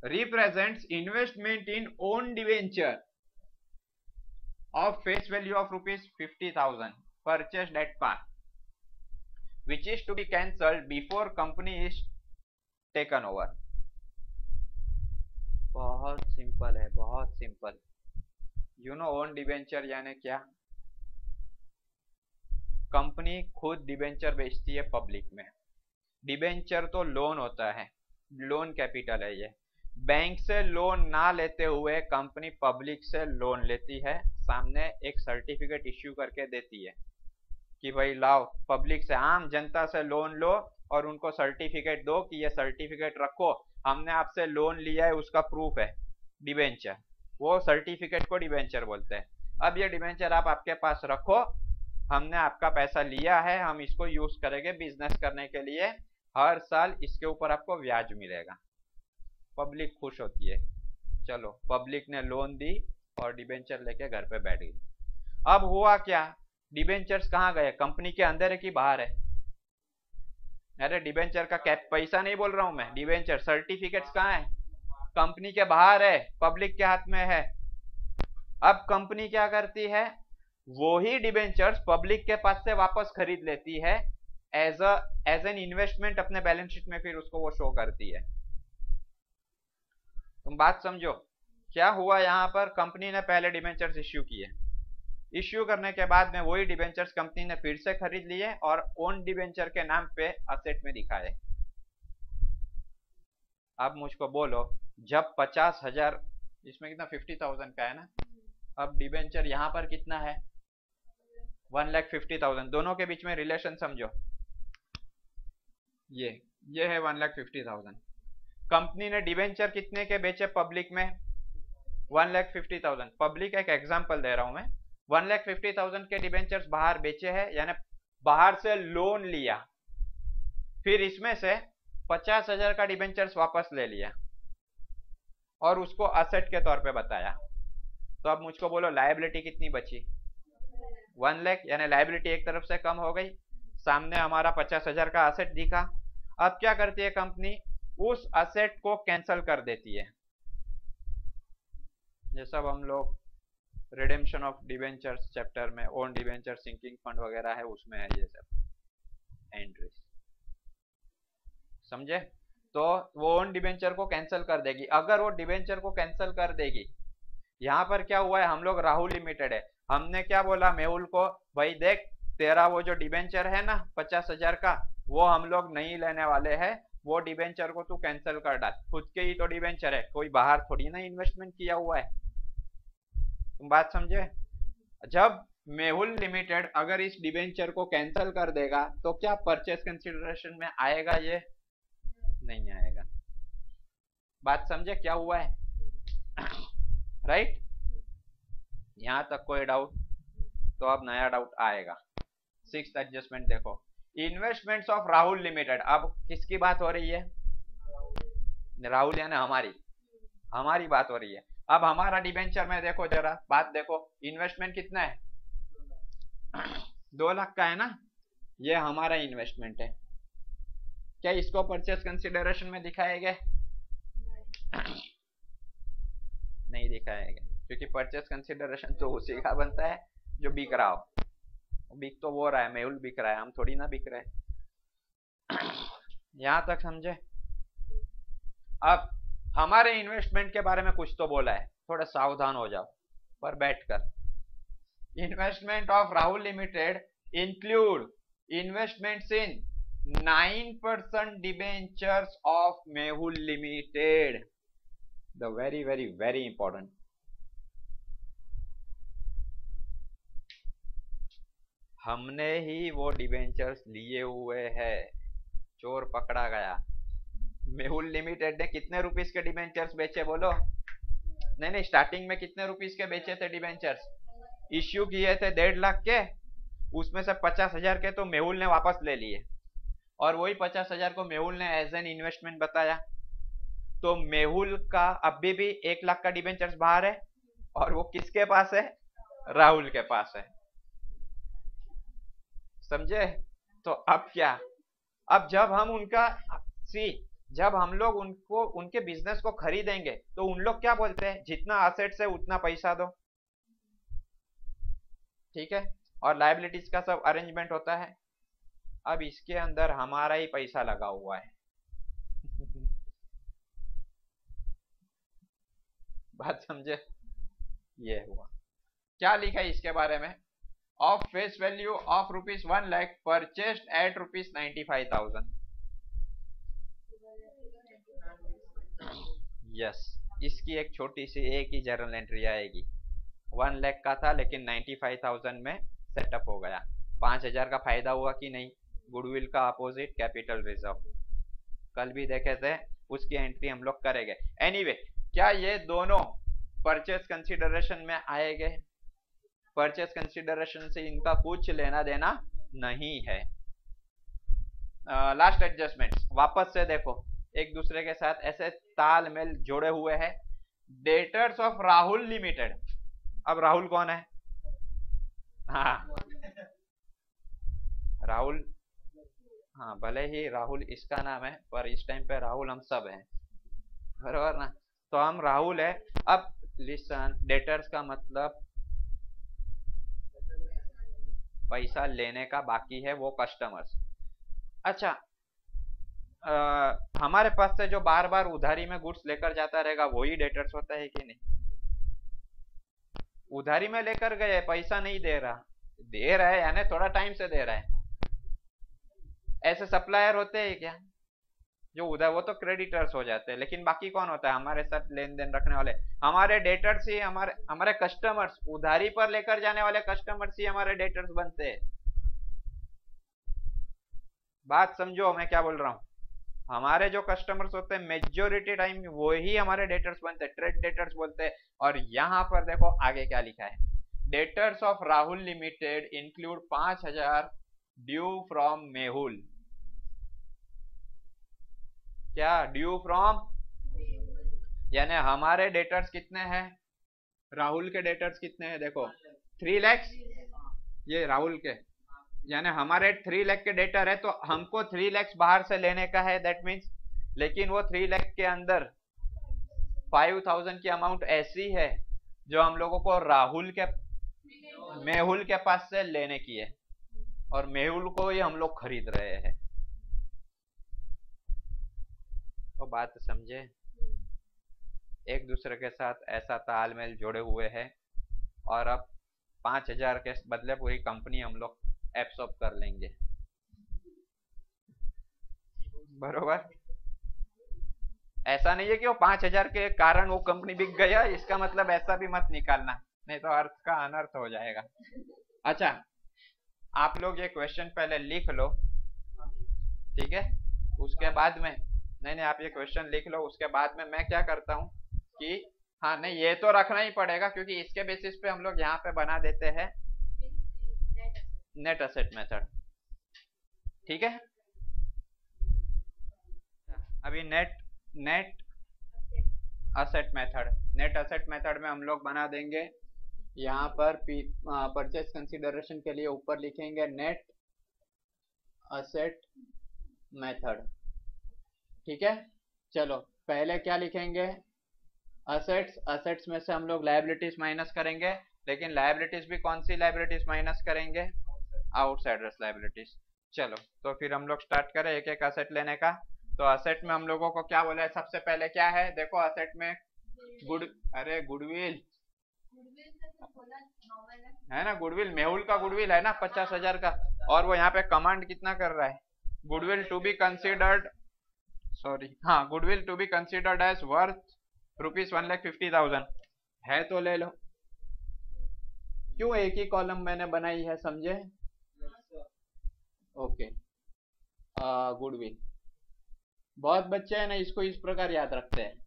Represent investment in own debenture of face value of rupees fifty thousand purchased at par which is to be cancel before company is taken over बहुत सिंपल है बहुत simple you know own debenture यानी क्या? Company खुद debenture बेचती है public में। Debenture तो लोन होता है, लोन कैपिटल है ये। बैंक से लोन ना लेते हुए कंपनी पब्लिक से लोन लेती है, सामने एक सर्टिफिकेट इश्यू करके देती है कि भाई लाओ, पब्लिक से, आम जनता से लोन लो और उनको सर्टिफिकेट दो कि ये सर्टिफिकेट रखो। हमने आपसे लोन लिया है, उसका प्रूफ है, डिबेंचर। वो सर्टिफिकेट को डिबेंचर बोलते हैं। अब ये डिबेंचर आप आपके पास रखो, हमने आपका पैसा लिया है, हम इसको यूज़ करेंगे बिज़नेस करने के लिए। हर साल इसके ऊपर आपको ब्याज मिलेगा। पब्लिक खुश होती है। चलो, पब्लिक ने लोन दी और डिबेंचर लेके घर पे बैठ गई। अब हुआ क्या? डिबेंचर्स कहाँ गए? कंपनी के अंदर है कि बाहर है? अरे, डिबेंचर का कैप पैसा नहीं बोल रहा हूँ मैं। डिबेंचर सर्टिफिकेट्स कहाँ है? कंपनी के बाहर है, पब्लिक के हाथ में है। अब कंपनी क्या करती है? वो ही डिबेंचर्स पब्लिक के पास से वापस खरीद लेती है as a as an investment अपने बैलेंस शीट में फिर उसको वो शो करती है। तुम बात समझो। क्या हुआ यहाँ पर? कंपनी ने पहले डिबेंचर्स इश्यू किए। इश्यू करने के बाद में वही डिबेंचर्स कंपनी ने फिर से खरीद लिए और ओन डिबेंचर के नाम पे असेट में दिखाए। अब मुझको बोलो, जब पचास हज़ार, इसमें कितना फिफ्टी थाउज़ेंड का है ना? अब डिबेंचर यहाँ पर कितना है? वन लैख फिफ्टी थाउज़ेंड दोनों के बीच में रिलेशन समझो। ये ये है one lakh fifty thousand company ने डिवेंचर कितने के बेचे पब्लिक में? One lakh fifty thousand public एक एग्ज़ाम्पल दे रहा हूँ मैं. वन लैख फिफ्टी थाउज़ेंड के डिवेंचर्स बाहर बेचे हैं, यानी बाहर से लोन लिया. फिर इसमें से पचास हज़ार का डिवेंचर्स वापस ले लिया. और उसको असेट के तौर पे बताया. तो अब मुझको बोलो लाइबिलिटी कितनी बची? वन लैख यानी लाइबिलिटी एक तरफ़ से कम हो गई. सामने हमारा पचास हज़ार का असेट दिखा. अब क्या करती है कंपनी? उस असेट को कैंसल कर देती है। ये सब हम लोग रिडेम्पशन ऑफ़ डिवेंचर्स चैप्टर में ओन डिवेंचर सिंकिंग फंड वगैरह है, उसमें है ये सब। एंट्रीज समझे? तो वो ओन डिवेंचर को कैंसिल कर देगी। अगर वो डिवेंचर को कैंसिल कर देगी, यहाँ पर क्या हुआ है? हम लोग राहुल लिमिटेड है। हमने क्या बोला? मेहुल को, भाई देख, तेरा वो जो डिवेंचर है ना, पचास हज़ार का वो हम लोग नहीं लेने वाले हैं। वो डिबेंचर को तू कैंसिल कर डाल। खुद के ही तो डिबेंचर है। कोई बाहर थोड़ी ना इन्वेस्टमेंट किया हुआ है। तुम बात समझे? जब मेहुल लिमिटेड अगर इस डिबेंचर को कैंसिल कर देगा तो क्या परचेस कंसिडरेशन में आएगा ये? नहीं आएगा। बात समझे? क्या हुआ है? राइट यहाँ तक कोई डाउट तो अब नया डाउट आएगा। सिक्स एडजस्टमेंट देखो। इन्वेस्टमेंट्स ऑफ़ राहुल लिमिटेड अब किसकी बात हो रही है? राहुल यानी हमारी। हमारी बात हो रही है। अब हमारा डिबेंचर में देखो जरा, बात देखो। इन्वेस्टमेंट कितना है? दो लाख का है ना? ये हमारा इन्वेस्टमेंट है। क्या इसको परचेस कंसिडरेशन में दिखाएगा नहीं दिखाएगा क्योंकि परचेस कंसिडरेशन तो उसी का बनता है, जो बिक रहा हो। बिक तो वो रहा है मेहुल बिक रहा है, हम थोड़ी ना बिक रहे यहाँ तक समझे? अब हमारे इन्वेस्टमेंट के बारे में कुछ तो बोला है। थोड़ा सावधान हो जाओ, पर बैठकर। Investment of Rahul Limited include investment in nine percent debentures of Mehul Limited the very very very हमने ही वो डिवेंचर्स लिए हुए हैं। चोर पकड़ा गया। मेहुल लिमिटेड ने कितने रुपीस के डिवेंचर्स बेचे बोलो? नहीं नहीं, स्टार्टिंग में कितने रुपीस के बेचे थे डिवेंचर्स इश्यू किए थे डेढ़ लाख के। उसमें से पचास हज़ार के तो मेहुल ने वापस ले लिए। और वही पचास हज़ार को मेहुल ने एज एन इन्वेस्टमेंट बताया। तो मेहुल का अभी भी एक लाख का डिवेंचर्स बाहर है। और वो किसके पास है? राहुल के पास है। समझे? तो अब क्या? अब जब हम उनका, सी, जब हम लोग उनको, उनके बिज़नेस को खरीदेंगे तो उन लोग क्या बोलते हैं? जितना असेट्स है उतना पैसा दो। ठीक है? और लाइबिलिटीज का सब अरेंजमेंट होता है। अब इसके अंदर हमारा ही पैसा लगा हुआ है। [laughs] बात समझे? ये हुआ। क्या लिखा है इसके बारे में? Value of rupees one lakh purchased at rupees ninety five thousand yes इसकी एक छोटी सी एक ही जर्नल एंट्री आएगी। वन लैख का था लेकिन नाइन्टी फाइव थाउज़ेंड में सेटअप हो गया। पाँच हज़ार का फ़ायदा हुआ कि नहीं? गुडविल का अपोजिट कैपिटल रिज़र्व कल भी देखे थे उसकी एंट्री हम लोग करेंगे। एनीवे anyway, क्या ये दोनों परचेस कंसिडरेशन में आएँगे परचेस कंसिडरेशन से इनका कुछ लेना देना नहीं है। लास्ट एडजस्टमेंट वापस से देखो, एक दूसरे के साथ ऐसे तालमेल जोड़े हुए हैं। डेटर्स ऑफ़ राहुल लिमिटेड अब राहुल कौन है? हाँ। राहुल हाँ भले ही राहुल इसका नाम है, पर इस टाइम पे राहुल हम सब हैं। बरोबर ना? तो हम राहुल है। अब लिसन डेटर्स का मतलब पैसा लेने का बाकी है वो कस्टमर्स अच्छा आ, हमारे पास से जो बार बार उधारी में गुड्स लेकर जाता रहेगा वही डेटर्स होता है कि नहीं? उधारी में लेकर गए पैसा नहीं दे रहा। दे रहा है यानी थोड़ा टाइम से दे रहा है। ऐसे सप्लायर होते हैं क्या? जो उधर वो तो क्रेडिटर्स हो जाते हैं, लेकिन बाकी कौन होता है? हमारे साथ लेन देन रखने वाले। हमारे डेटर्स ही हमारे हमारे कस्टमर्स उधारी पर लेकर जाने वाले कस्टमर्स ही हमारे डेटर्स बनते हैं। बात समझो, मैं क्या बोल रहा हूँ? हमारे जो कस्टमर्स होते हैं मेजोरिटी टाइम वो ही हमारे डेटर्स बनते हैं ट्रेड डेटर्स बोलते हैं। और यहाँ पर देखो आगे क्या लिखा है। Debtors of Rahul Limited include पाँच हज़ार ड्यू फ्रॉम मेहुल क्या? ड्यू फ्रॉम यानी हमारे डेटर्स कितने हैं? राहुल के डेटर्स कितने हैं? देखो थ्री लैक्स ये राहुल के। यानी हमारे थ्री लैख के डेटर है तो हमको थ्री लैक्स बाहर से लेने का है दैट मीन्स लेकिन वो थ्री लैख के अंदर फाइव थाउज़ेंड की अमाउंट ऐसी है, जो हम लोगों को राहुल के, मेहुल के पास से लेने की है, और मेहुल को ही हम लोग खरीद रहे हैं। तो बात समझे। एक दूसरे के साथ ऐसा तालमेल जोड़े हुए है और अब पाँच हज़ार के बदले पूरी कंपनी हम लोग एब्सॉर्ब कर लेंगे। बरोबर? ऐसा नहीं है कि वो पाँच हज़ार के कारण वो कंपनी बिक गया इसका मतलब ऐसा भी मत निकालना, नहीं तो अर्थ का अनर्थ हो जाएगा। अच्छा आप लोग ये क्वेश्चन पहले लिख लो, ठीक है? उसके बाद में नहीं नहीं, आप ये क्वेश्चन लिख लो, उसके बाद में मैं क्या करता हूँ कि हाँ नहीं, ये तो रखना ही पड़ेगा क्योंकि इसके बेसिस पे हम लोग यहाँ पे बना देते हैं नेट असेट मेथड ठीक है? अभी net net asset method net asset method में हम लोग बना देंगे। यहाँ पर परचेज कंसिडरेशन के लिए ऊपर लिखेंगे नेट असेट मेथड ठीक है? चलो, पहले क्या लिखेंगे? असेट्स असेट्स में से हम लोग लाइबिलिटीज माइनस करेंगे, लेकिन लाइबिलिटीज भी कौन सी लाइबिलिटीज माइनस करेंगे? आउटसाइडर्स लाइबिलिटीज चलो तो फिर हम लोग स्टार्ट करें एक एक असेट लेने का। तो असेट में हम लोगों को क्या बोला है? सबसे पहले क्या है? देखो असेट में गुड, अरे गुडविल। है ना, गुडविल? मेहुल का गुडविल है ना, पचास हज़ार का। और वो यहाँ पे कमांड कितना कर रहा है? Goodwill to be considered sorry हाँ goodwill to be considered as worth rupees one lakh fifty thousand है तो ले लो। क्यों एक ही कॉलम मैंने बनाई है, समझे? ओके गुडविल बहुत बच्चे हैं ना, इसको इस प्रकार याद रखते हैं।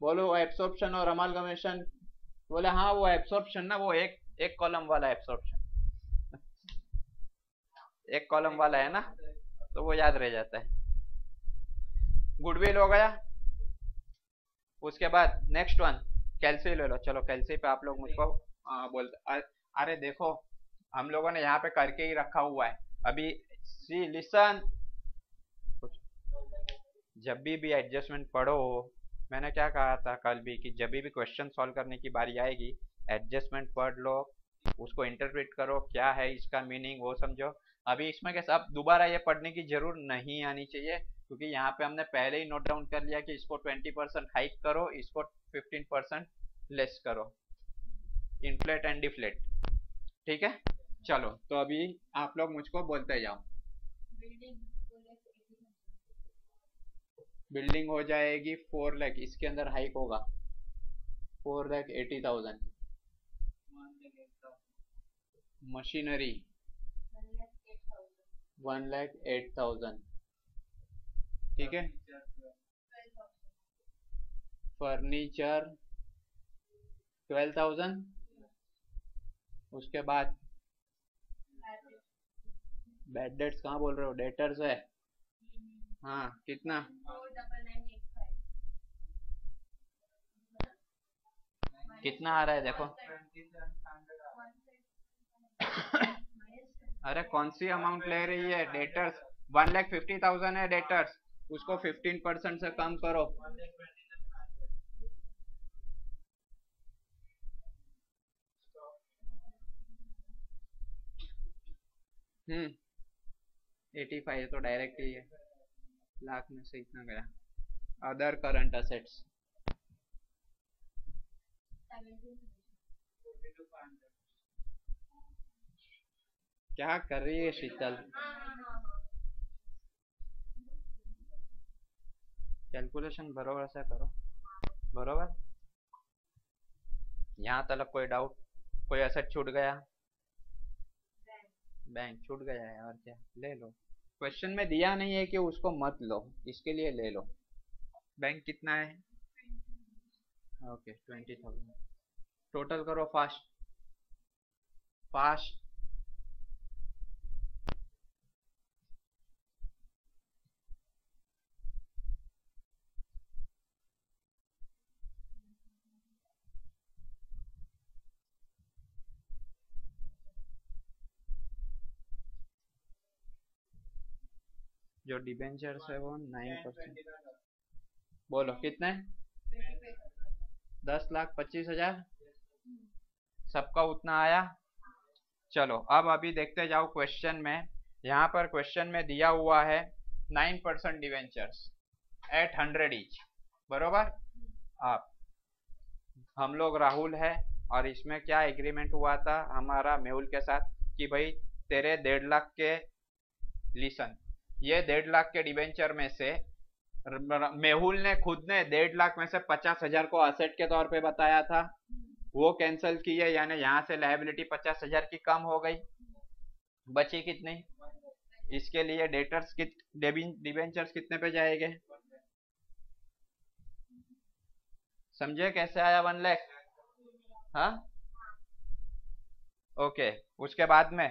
बोलो एब्सॉर्प्शन और अमालगमेशन बोले हाँ वो एब्सॉर्प्शन ना, वो एक एक कॉलम वाला एब्सॉर्प्शन [laughs] एक कॉलम वाला है ना? तो वो याद रह जाता है। गुडविल हो गया। उसके बाद नेक्स्ट वन कैल्सी ले लो। चलो कैल्सी पे आप लोग मुझको बोलते अरे देखो, हम लोगों ने यहाँ पे करके ही रखा हुआ है। अभी सी लिसन जब भी भी एडजस्टमेंट पढ़ो, मैंने क्या कहा था कल भी कि जब भी क्वेश्चन सॉल्व करने की बारी आएगी एडजस्टमेंट पढ़ लो, उसको इंटरप्रेट करो, क्या है इसका मीनिंग वो समझो। अभी इसमें कैसे अब दोबारा ये पढ़ने की ज़रूर नहीं आनी चाहिए। क्योंकि यहाँ पे हमने पहले ही नोट डाउन कर लिया कि इसको 20 परसेंट हाइक करो इसको 15 परसेंट लेस करो। इनफ्लेट एंड डिफ्लेट ठीक है? चलो तो अभी आप लोग मुझको बोलते जाओ। बिल्डिंग हो जाएगी फोर लैख इसके अंदर हाइक होगा। Four lakh eighty thousand machinery one lakh eight thousand ठीक है? फर्नीचर ट्वेल्व थाउज़ेंड उसके बाद? बेड डेट्स कहाँ बोल रहे हो? डेटर्स है। हाँ कितना? कितना आ रहा है देखो। [coughs] अरे कौन सी अमाउंट ले रही है? Debtors one lakh fifty thousand है डेटर्स उसको फिफ्टीन परसेंट से कम करो। हम्म एटी फाइव तो डायरेक्ट ही है। लाख में से इतना गया अदर करंट असेट्स क्या कर रही है शीतल? कैलकुलेशन बरोबर से करो। बरोबर? यहाँ तक कोई डाउट कोई असेट छूट गया? बैंक छूट गया है और क्या? ले लो। क्वेश्चन में दिया नहीं है कि उसको मत लो, इसके लिए ले लो। बैंक कितना है? ओके ट्वेंटी थाउज़ेंड टोटल करो फास्ट फास्ट जो डिबेंचर्स है वो नाइन परसेंट बोलो कितने? दस लाख पच्चीस हज़ार? सबका उतना आया? चलो अब अभी देखते जाओ क्वेश्चन में। यहाँ पर क्वेश्चन में दिया हुआ है nine percent debentures at hundred each बरोबर? आप हम लोग राहुल है और इसमें क्या एग्रीमेंट हुआ था हमारा मेहुल के साथ कि भाई तेरे डेढ़ लाख के लिसन ये डेढ़ लाख के डिवेंचर में से मेहुल ने खुद ने डेढ़ लाख में से पचास हज़ार को असेट के तौर पे बताया था। वो कैंसिल की है यानी यहाँ से लाइबिलिटी पचास हज़ार की कम हो गई। बची कितनी? इसके लिए डेटर्स कित डिवेंचर्स कितने पे जाएँगे? समझे कैसे आया वन लैख? हाँ? ओके, उसके बाद में।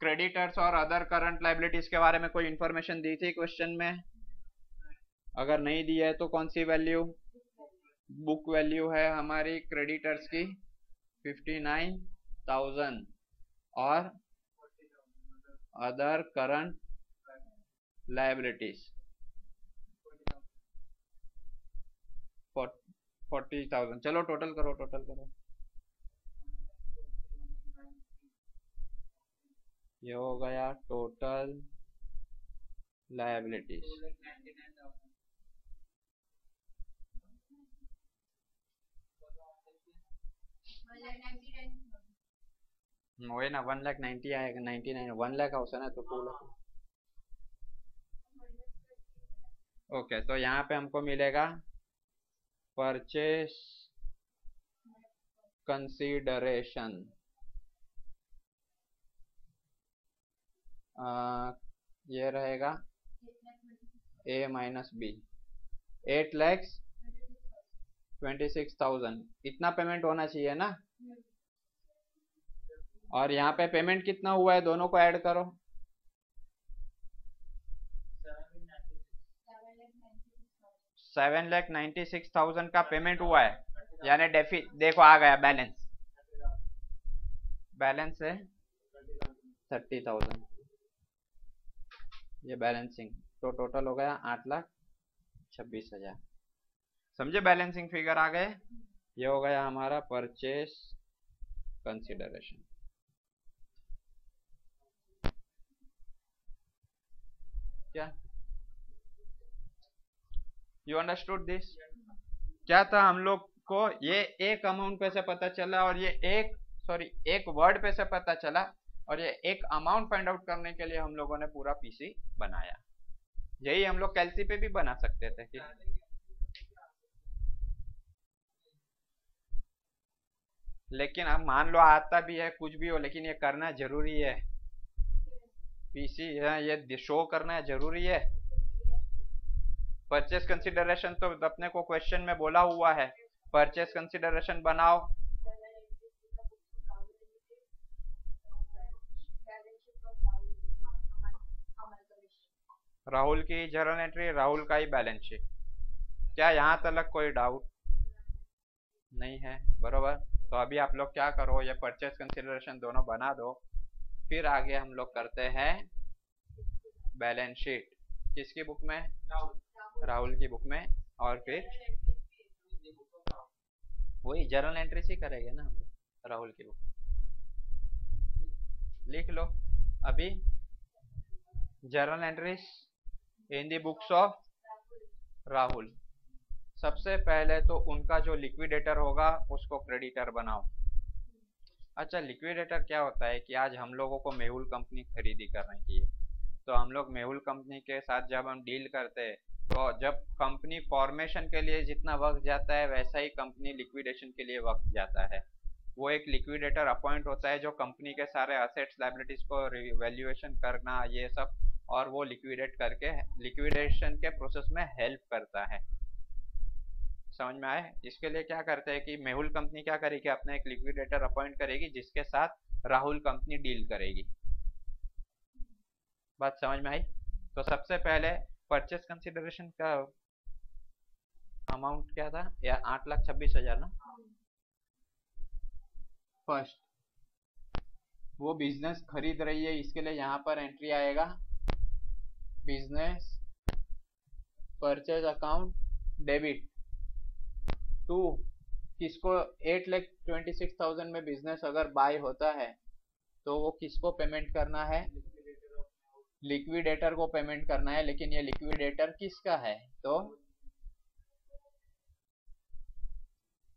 क्रेडिटर्स और अदर करंट लाइबिलिटीज के बारे में कोई इंफॉर्मेशन दी थी क्वेश्चन में? अगर नहीं दी है तो कौन सी वैल्यू बुक वैल्यू है हमारी क्रेडिटर्स की फिफ्टी नाइन थाउज़ेंड और other current liabilities forty thousand चलो टोटल करो टोटल करो। ये हो गया टोटल लाइबिलिटीज वही ना वन लाख नाइन्टी आएगा नाइन्टी नाइन वन लाख आवશે ना तो टू लाख ओके तो यहाँ पे हमको मिलेगा परचेस कंसीडरेशन ये रहेगा A minus B eight lakhs twenty six thousand इतना पेमेंट होना चाहिए ना? और यहाँ पे पेमेंट कितना हुआ है? दोनों को ऐड करो। Seven lakh ninety six thousand का पेमेंट हुआ है। यानी डेफी देखो आ गया बैलेंस बैलेंस है थर्टी थाउज़ेंड ये बैलेंसिंग तो टोटल हो गया आठ लाख छब्बीस हज़ार। समझे बैलेंसिंग फिगर आ गए? ये हो गया हमारा परचेस कंसिडरेशन क्या? यू अंडरस्टूड दिस क्या था हम लोग को? ये एक अमाउंट पे से पता चला और ये एक सॉरी एक वर्ड पे से पता चला। और ये एक अमाउंट फाइंड आउट करने के लिए हम लोगों ने पूरा पीसी बनाया। यही हम लोग कैलसी पे भी बना सकते थे कि लेकिन अब मान लो आता भी है, कुछ भी हो, लेकिन ये करना ज़रूरी है। पीसी है, ये शो करना है ज़रूरी है। परचेस कंसिडरेशन तो अपने को क्वेश्चन में बोला हुआ है। परचेस कंसिडरेशन बनाओ। राहुल की जर्नल एंट्री राहुल का ही बैलेंस शीट क्या यहाँ तक कोई डाउट नहीं है, बरोबर। तो अभी आप लोग क्या करो, ये परचेस कंसिडरेशन दोनों बना दो। फिर आगे हम लोग करते हैं बैलेंस शीट किसकी बुक में? राहुल की बुक में। और फिर? वही जर्नल एंट्री से करेंगे ना हम लोग, राहुल की बुक लिख लो। अभी journal entries in the books of Rahul सबसे पहले तो उनका जो लिक्विडेटर होगा, उसको क्रेडिटर बनाओ। अच्छा लिक्विडेटर क्या होता है कि आज हम लोगों को मेहुल कंपनी खरीदी करने की है तो हम लोग मेहुल कंपनी के साथ जब हम डील करते हैं तो जब कंपनी फॉर्मेशन के लिए जितना वक्त जाता है, वैसा ही कंपनी लिक्विडेशन के लिए वक्त जाता है। वो एक लिक्विडेटर अपॉइंट होता है जो कंपनी के सारे असेट्स लाइबिलिटीज को वैल्यूएशन करना, ये सब और वो लिक्विडेट करके लिक्विडेशन के प्रोसेस में हेल्प करता है। समझ में आए इसके लिए क्या करते हैं कि मेहुल कंपनी क्या करेगी? अपना एक लिक्विडेटर अपॉइंट करेगी, जिसके साथ राहुल कंपनी डील करेगी। बात समझ में आई? तो सबसे पहले परचेस कंसिडरेशन का अमाउंट क्या था? या आठ लाख छब्बीस हज़ार ना? फ़र्स्ट वो बिज़नेस खरीद रही है, इसके लिए यहाँ पर एंट्री आएगा। Business purchase account debit to किसको eight lakh twenty six thousand में बिज़नेस अगर बाय होता है तो वो किसको पेमेंट करना है? लिक्विडेटर को पेमेंट करना है, लेकिन ये लिक्विडेटर किसका है? तो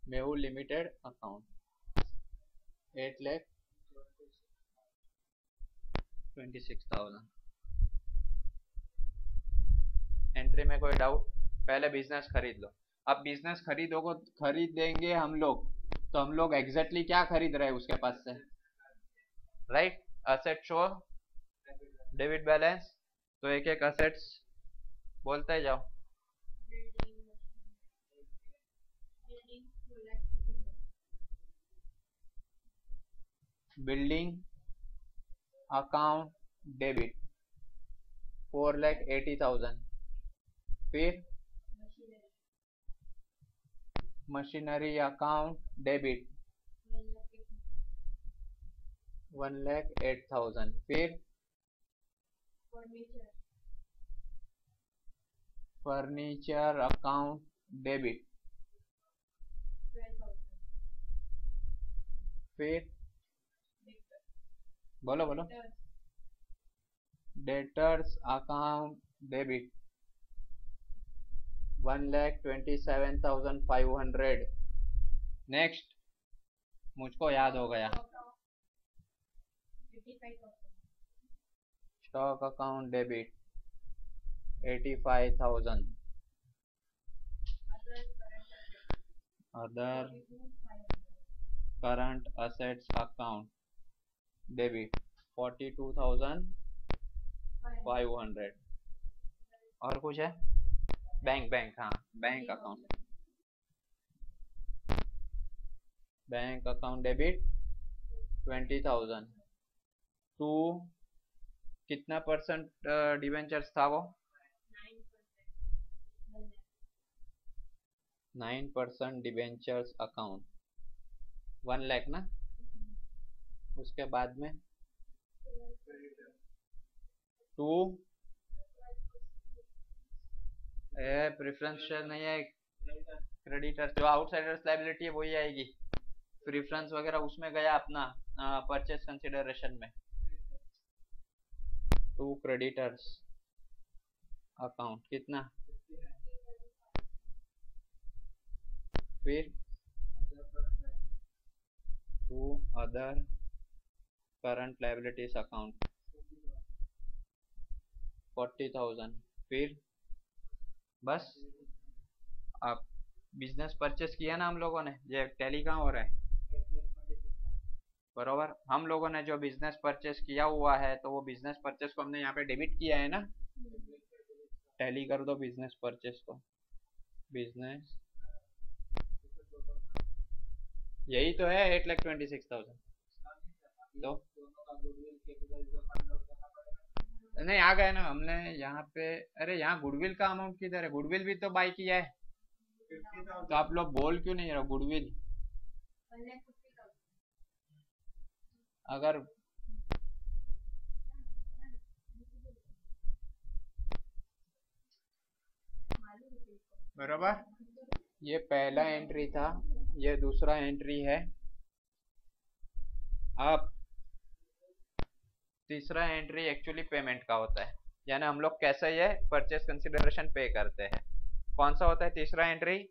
Mehul Limited account eight lakh twenty six thousand entry में कोई डाउट पहले बिज़नेस खरीद लो। अब बिज़नेस खरीदोगे खरीद देंगे हम लोग तो हम लोग एग्जैक्टली क्या खरीद रहे हैं उसके पास से? Right asset show debit balance तो एक एक असेट्स बोलते जाओ। Building account debit four lakh eighty thousand फिर machinery account debit one lakh eight thousand फिर फर्नीचर। अकाउंट डेबिट फिर बोलो बोलो। Debtors account debit one lakh twenty seven thousand five hundred. Next, मुझको याद हो गया। Stock account debit, eighty five thousand. Other current assets account debit, forty two thousand five hundred. और कुछ है? बैंक बैंक हाँ bank account bank account debit twenty thousand to कितना percent debentures था वो? Nine percent debentures account one lakh ना? उसके बाद में? टू प्रेफरेंस शेयर नहीं है क्रेडिटर जो आउटसाइडर्स लाइबिलिटी है, वही आएगी। प्रेफरेंस वगैरह उसमें गया अपना परचेस कंसिडरेशन में। टू क्रेडिटर्स अकाउंट कितना? फिर to other current liabilities account forty thousand फिर बस। आप बिज़नेस परचेस किया ना हम लोगों ने, ये टैली कहाँ हो रहा है। बरोबर? हम लोगों ने जो बिज़नेस परचेस किया हुआ है तो वो बिज़नेस परचेस को हमने यहाँ पे डेबिट किया है ना? टैली कर दो बिज़नेस परचेस को। बिज़नेस यही तो है eight lakh twenty six thousand तो? नहीं आ गए ना हमने यहाँ पे अरे यहाँ गुडविल का अमाउंट किधर है? गुडविल भी तो बाई किया है। तो आप लोग बोल क्यों नहीं रहे गुडविल? अगर बराबर। ये पहला एंट्री था ये दूसरा एंट्री है। अब तीसरा एंट्री एक्चुअली पेमेंट का होता है। यानी हम लोग कैसे ये परचेस कंसिडरेशन पे करते हैं। कौन सा होता है तीसरा एंट्री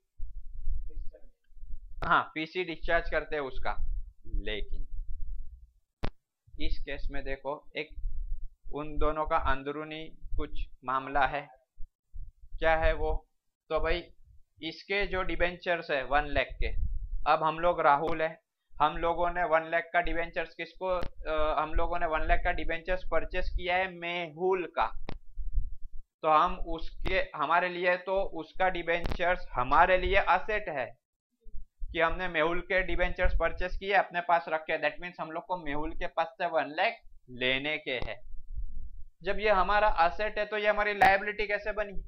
हाँ पीसी डिस्चार्ज करते हैं उसका। लेकिन इस केस में देखो, एक उन दोनों का अंदरूनी कुछ मामला है। क्या है वो? तो भाई, इसके जो डिबेंचर्स है वन लैख के। अब हम लोग राहुल है। हम लोगों ने वन लैख का डिबेंचर्स किसको आ, हम लोगों ने वन लैख का डिबेंचर्स परचेस किया है मेहुल का। तो हम उसके हमारे लिए तो उसका डिबेंचर्स हमारे लिए असेट है कि हमने मेहुल के डिबेंचर्स परचेस किए अपने पास रखे दैट मीन्स हम लोग को मेहुल के पास से वन लैख लेने के है। जब ये हमारा असेट है तो ये हमारी लाइबिलिटी कैसे बनी?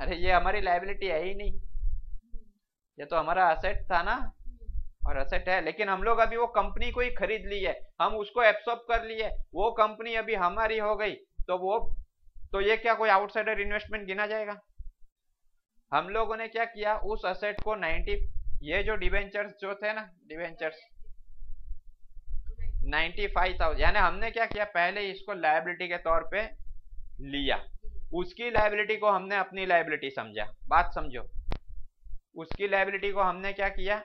अरे ये हमारी लाइबिलिटी है ही नहीं। ये तो हमारा असेट था ना। और असेट है लेकिन हम लोग अभी वो कंपनी को ही खरीद ली है। हम उसको एब्सॉर्ब कर लिए वो कंपनी अभी हमारी हो गई। तो वो तो ये क्या कोई आउटसाइडर इन्वेस्टमेंट गिना जाएगा? हम लोगों ने क्या किया? उस असेट को 90 ये जो डिवेंचर्स जो थे ना डिवेंचर्स 95,000 यानी हमने क्या किया? पहले इसको लाइबिलिटी के तौर पे लिया। उसकी लाइबिलिटी को हमने अपनी लाइबिलिटी समझा। बात समझो। उसकी लाइबिलिटी को हमने क्या किया?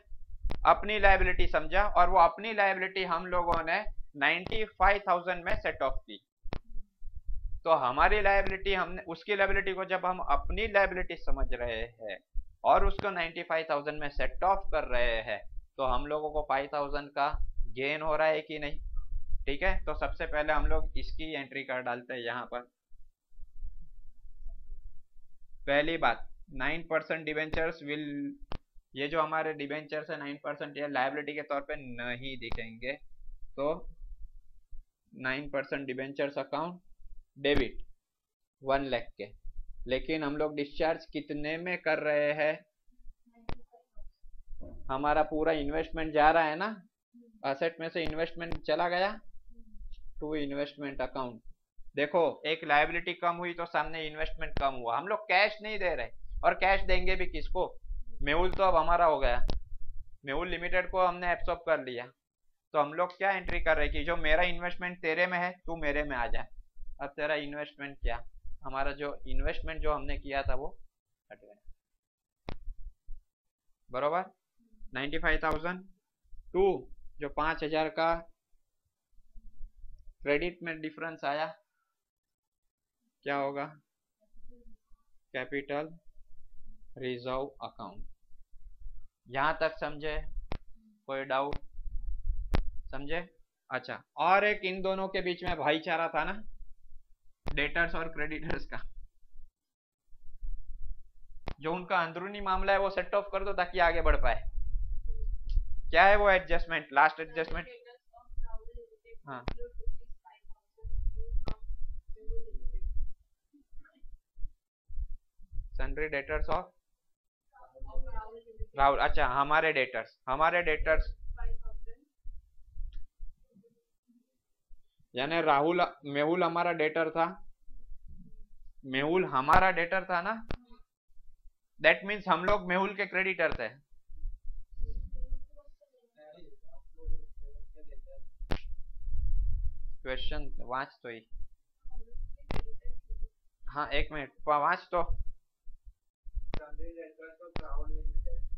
अपनी लाइबिलिटी समझा और वो अपनी लाइबिलिटी हम लोगों ने 95,000 में सेट ऑफ़ की। तो हमारी लाइबिलिटी हमने उसकी लाइबिलिटी को जब हम अपनी लाइबिलिटी समझ रहे हैं और उसको 95,000 में सेट ऑफ़ कर रहे हैं तो हम लोगों को 5,000 का गेन हो रहा है कि नहीं? ठीक है? तो सबसे पहले हम लोग इसकी एंट्री कर डालते हैं यहाँ पर। पहली बात नाइन परसेंट डिवेंचर्स विल ये जो हमारे डिवेंचर्स है, नाइन परसेंट ये लाइबिलिटी के तौर पे नहीं दिखेंगे। तो nine percent debentures account debit one lakh के। लेकिन हम लोग डिस्चार्ज कितने में कर रहे हैं? हमारा पूरा इन्वेस्टमेंट जा रहा है ना? असेट में से इन्वेस्टमेंट चला गया? टू इन्वेस्टमेंट अकाउंट देखो, एक लाइबिलिटी कम हुई तो सामने इन्वेस्टमेंट कम हुआ। हम लोग कैश नहीं दे रहे। और कैश देंगे भी किसको? मेहुल तो अब हमारा हो गया। मेहुल लिमिटेड को हमने एब्सॉर्ब कर लिया। तो हम लोग क्या एंट्री कर रहे हैं कि जो मेरा इन्वेस्टमेंट तेरे में है, तू मेरे में आ जाए अब तेरा इन्वेस्टमेंट क्या? हमारा जो इन्वेस्टमेंट जो हमने किया था वो हट गया। बरोबर? नाइन्टी फाइव थाउज़ेंड टू, जो पाँच हज़ार का क्रेडिट में डिफरेंस आया, क्या होगा? कैपिटल रिज़र्व अकाउंट यहाँ तक समझे? कोई डाउट समझे? अच्छा और एक इन दोनों के बीच में भाईचारा था ना? डेटर्स और क्रेडिटर्स का। जो उनका अंदरूनी मामला है, वो सेट ऑफ़ कर दो ताकि आगे बढ़ पाए। क्या है वो एडजस्टमेंट लास्ट एडजस्टमेंट हाँ। सन्ड्री डेटर्स ऑफ़ राहुल अच्छा हमारे डेटर्स हमारे डेटर्स यानी राहुल, मेहुल हमारा डेटर था। मेहुल हमारा डेटर था ना? दैट मीन्स हम लोग मेहुल के क्रेडिटर थे। क्वेश्चन वाच तो ही। हाँ एक मिनट वाच तो।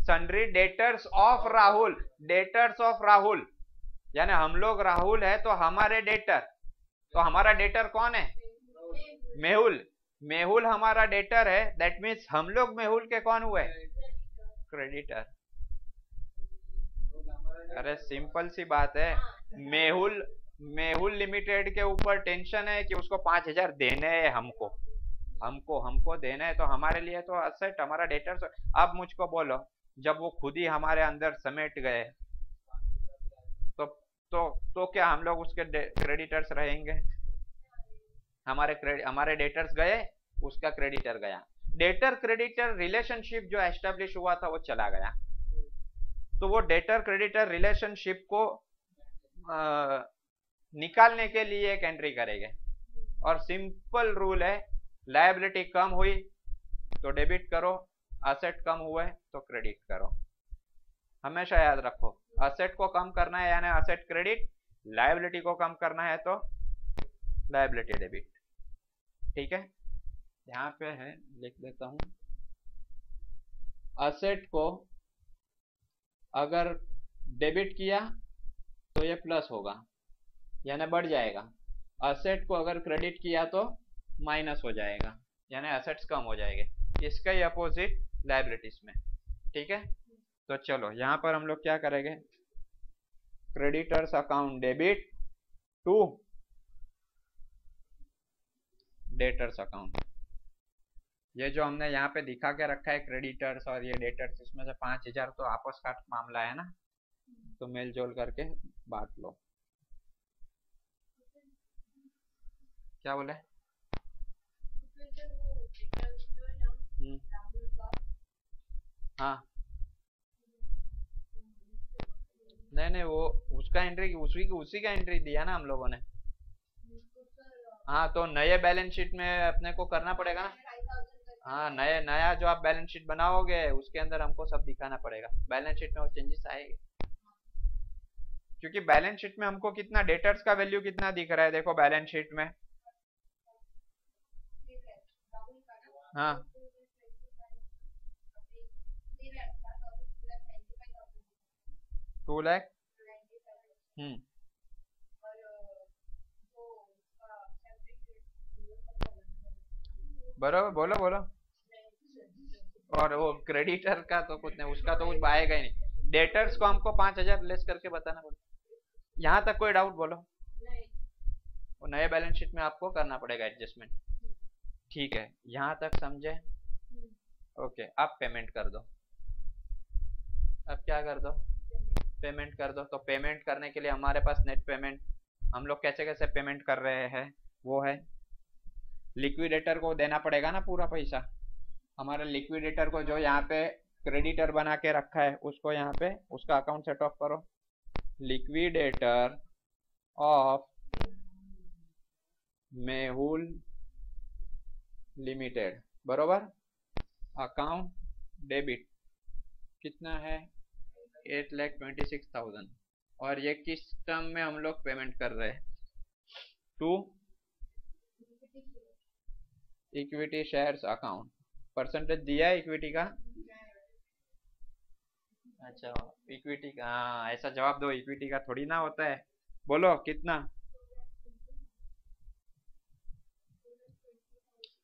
Sundry debtors of Rahul debtors of Rahul यानी हम लोग राहुल है तो हमारे डेटर तो हमारा डेटर कौन है? मेहुल. मेहुल हमारा डेटर है. दैट मीन्स हम लोग मेहुल के कौन हुए? क्रेडिटर अरे सिंपल सी बात है. मेहुल मेहुल लिमिटेड के ऊपर टेंशन है कि उसको पाँच हज़ार देने हैं हमको. हमको हमको देने हैं तो हमारे लिए तो असेट हमारा डेटर अब मुझको बोलो. जब वो खुद ही हमारे अंदर समेट गए तो तो तो क्या हम लोग उसके क्रेडिटर्स रहेंगे? हमारे हमारे डेटर्स गए उसका क्रेडिटर गया। डेटर क्रेडिटर रिलेशनशिप जो एस्टेब्लिश हुआ था वो चला गया। तो वो डेटर क्रेडिटर रिलेशनशिप को आ, निकालने के लिए एक एंट्री करेंगे। और सिंपल रूल है लाइबिलिटी कम हुई तो डेबिट करो असेट कम हुए तो क्रेडिट करो। हमेशा याद रखो असेट को कम करना है यानी असेट क्रेडिट लाइबिलिटी को कम करना है तो लाइबिलिटी डेबिट ठीक है? यहाँ पे है, लिख देता हूँ। असेट को अगर डेबिट किया तो ये प्लस होगा, यानी बढ़ जाएगा। असेट को अगर क्रेडिट किया तो माइनस हो जाएगा, यानी असेट्स कम हो जाएँगे। इसका ही अपोजिट लाइबिलिटीज में। ठीक है? तो चलो, यहाँ पर हम लोग क्या करेंगे? Creditors account debit to debtors account ये जो हमने यहाँ पे दिखा के रखा है क्रेडिटर्स और ये डेटर्स इसमें से पाँच हज़ार तो आपस का मामला है ना? तो मेल जोल करके बांट लो। क्या बोले? हाँ। नहीं नहीं, वो उसका एंट्री उसी उसी का एंट्री दिया ना हम लोगों ने। हाँ तो नए बैलेंस शीट में अपने को करना पड़ेगा ना। हाँ नए, नया जो आप बैलेंस शीट बनाओगे, उसके अंदर हमको सब दिखाना पड़ेगा। बैलेंस शीट में वो चेंजेस आएँगे। क्योंकि बैलेंस शीट में हमको कितना डेटर्स का वैल्यू कितना दिख रहा है, देखो बैलेंस शीट में। हाँ। टू लैख? हम्म। बराबर बोलो बोलो। और वो क्रेडिटर का तो कुछ नहीं उसका तो कुछ आएगा ही नहीं। डेटर्स को हमको पाँच हज़ार लेस करके बताना पड़ेगा। यहाँ तक कोई डाउट बोलो? वो नए बैलेंस शीट में आपको करना पड़ेगा एडजस्टमेंट ठीक है यहाँ तक समझे? ओके आप पेमेंट कर दो। अब क्या कर दो? पेमेंट कर दो। तो पेमेंट करने के लिए हमारे पास नेट पेमेंट हम लोग कैसे कैसे पेमेंट कर रहे हैं, वो है। लिक्विडेटर को देना पड़ेगा ना पूरा पैसा। हमारे लिक्विडेटर को जो यहाँ पे क्रेडिटर बना के रखा है, उसको यहाँ पे, उसका अकाउंट सेट ऑफ़ करो। लिक्विडेटर ऑफ़ मेहुल लिमिटेड बरोबर? अकाउंट डेबिट कितना है? Eight lakh twenty six thousand. और ये किस टर्म में हम लोग पेमेंट कर रहे हैं? To equity shares account. Percentage दिया है इक्विटी का? अच्छा इक्विटी का हाँ ऐसा जवाब दो इक्विटी का थोड़ी ना होता है। बोलो कितना?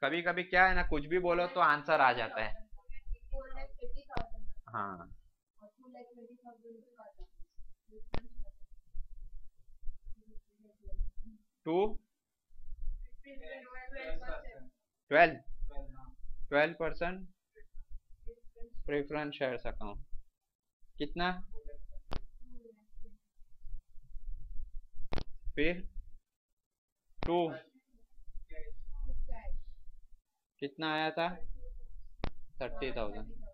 कभी कभी क्या है ना कुछ भी बोलो तो आंसर आ जाता है। हाँ। To? Twelve. Twelve percent preference shares account कितना? फिर? टू। कितना आया था? Thirty thousand.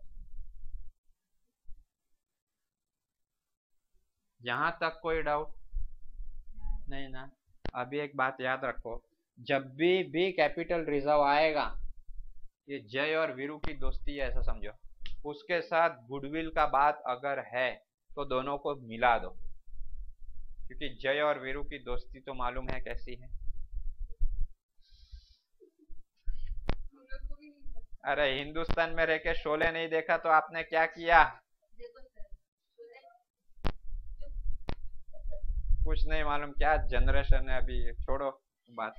यहाँ तक कोई डाउट नहीं ना। अभी एक बात याद रखो, जब भी भी कैपिटल रिज़र्व आएगा, ये जय और वीरू की दोस्ती है, ऐसा समझो। उसके साथ गुडविल का बात अगर है तो दोनों को मिला दो। क्योंकि जय और वीरू की दोस्ती तो मालूम है कैसी है। अरे, हिंदुस्तान में रह के शोले नहीं देखा तो आपने क्या किया? कुछ नहीं मालूम क्या जनरेशन है अभी छोड़ो बात।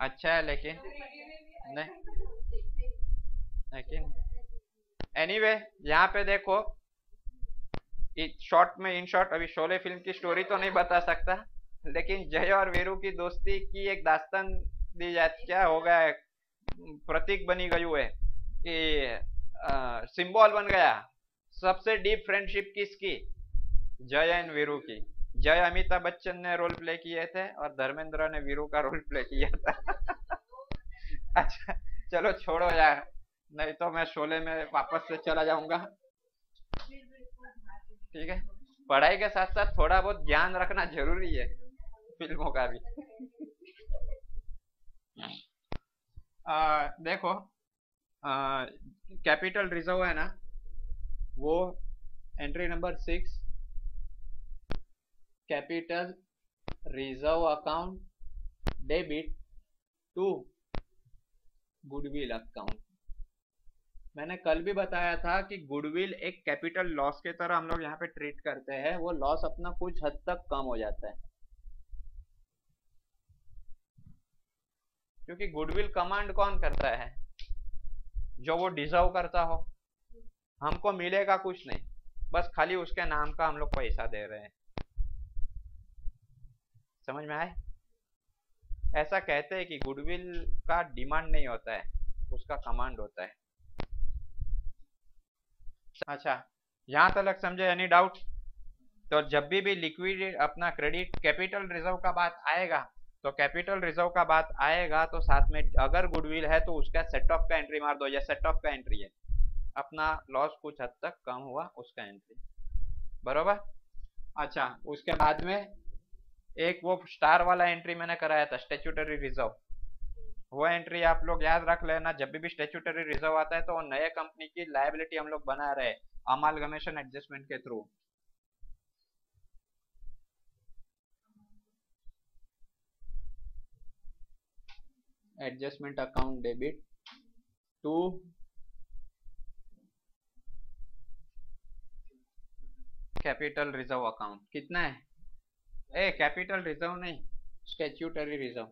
अच्छा है लेकिन नहीं लेकिन एनीवे anyway, यहाँ पे देखो शॉर्ट में इन शॉर्ट अभी शोले फ़िल्म की स्टोरी तो नहीं बता सकता लेकिन जय और वीरू की दोस्ती की एक दास्तान दी जाती क्या हो गया प्रतीक बनी गई है कि सिंबल बन गया। सबसे डीप फ्रेंडशिप किसकी? जय एंड वीरू की। जय अमिताभ बच्चन ने रोल प्ले किए थे और धर्मेंद्र ने वीरू का रोल प्ले किया था। [laughs] अच्छा चलो छोड़ो यार नहीं तो मैं शोले में वापस से चला जाऊँगा। ठीक है? पढ़ाई के साथ साथ थोड़ा बहुत ज्ञान रखना ज़रूरी है फ़िल्मों का भी। आ, देखो कैपिटल रिज़र्व है ना वो entry number six capital reserve account debit to goodwill account मैंने कल भी बताया था कि गुडविल एक कैपिटल लॉस के तरह हम लोग यहाँ पे ट्रीट करते हैं, वो लॉस अपना कुछ हद तक कम हो जाता है। क्योंकि गुडविल कमांड कौन करता है? जो वो डिजर्व करता हो। हमको मिलेगा कुछ नहीं, बस खाली उसके नाम का हम लोग पैसा दे रहे हैं। समझ में आए? ऐसा कहते हैं कि गुडविल का डिमांड नहीं होता है, उसका कमांड होता है। अच्छा यहाँ तक समझे एनी डाउट तो जब भी भी लिक्विड अपना क्रेडिट कैपिटल रिज़र्व का बात आएगा तो कैपिटल रिज़र्व का बात आएगा तो साथ में अगर गुडविल है तो उसका सेट ऑफ़ का एंट्री मार दो, या सेट ऑफ़ का एंट्री है। अपना लॉस कुछ हद तक कम हुआ, उसका एंट्री बरोबर? अच्छा उसके बाद में एक वो स्टार वाला एंट्री मैंने कराया था स्टेचुटरी रिज़र्व वो एंट्री आप लोग याद रख लेना, जब भी स्टेचुटरी रिज़र्व आता है तो नए कंपनी की लाइबिलिटी हम लोग बना रहे अमालगमेशन एडजस्टमेंट के through adjustment account debit to capital reserve account कितना है? ए कैपिटल रिजर्व नहीं स्टेच्यूटरी रिजर्व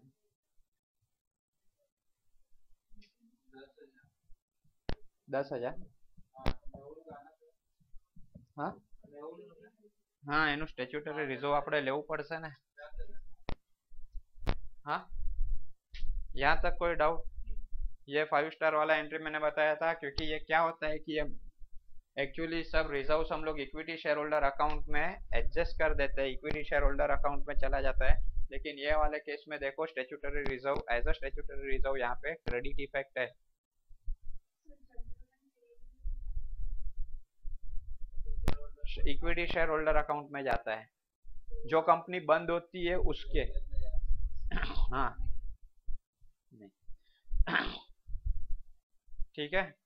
દસ હજાર હા हाँ એનું સ્ટેચ્યુટરી રિઝર્વ આપણે લેવું પડશે ને हाँ यहाँ तक कोई डाउट ये फाइव स्टार वाला एंट्री मैंने बताया था क्योंकि ये क्या होता है कि ये एक्चुअली सब रिज़र्व हम लोग इक्विटी शेयर होल्डर अकाउंट में एडजस्ट कर देते हैं। इक्विटी शेयर होल्डर अकाउंट में चला जाता है। लेकिन ये वाले केस में देखो statutory reserve as a statutory reserve यहाँ पे क्रेडिट इफ़ेक्ट है। इक्विटी शेयर होल्डर अकाउंट में जाता है। जो कंपनी बंद होती है, उसके। हाँ। ठीक है?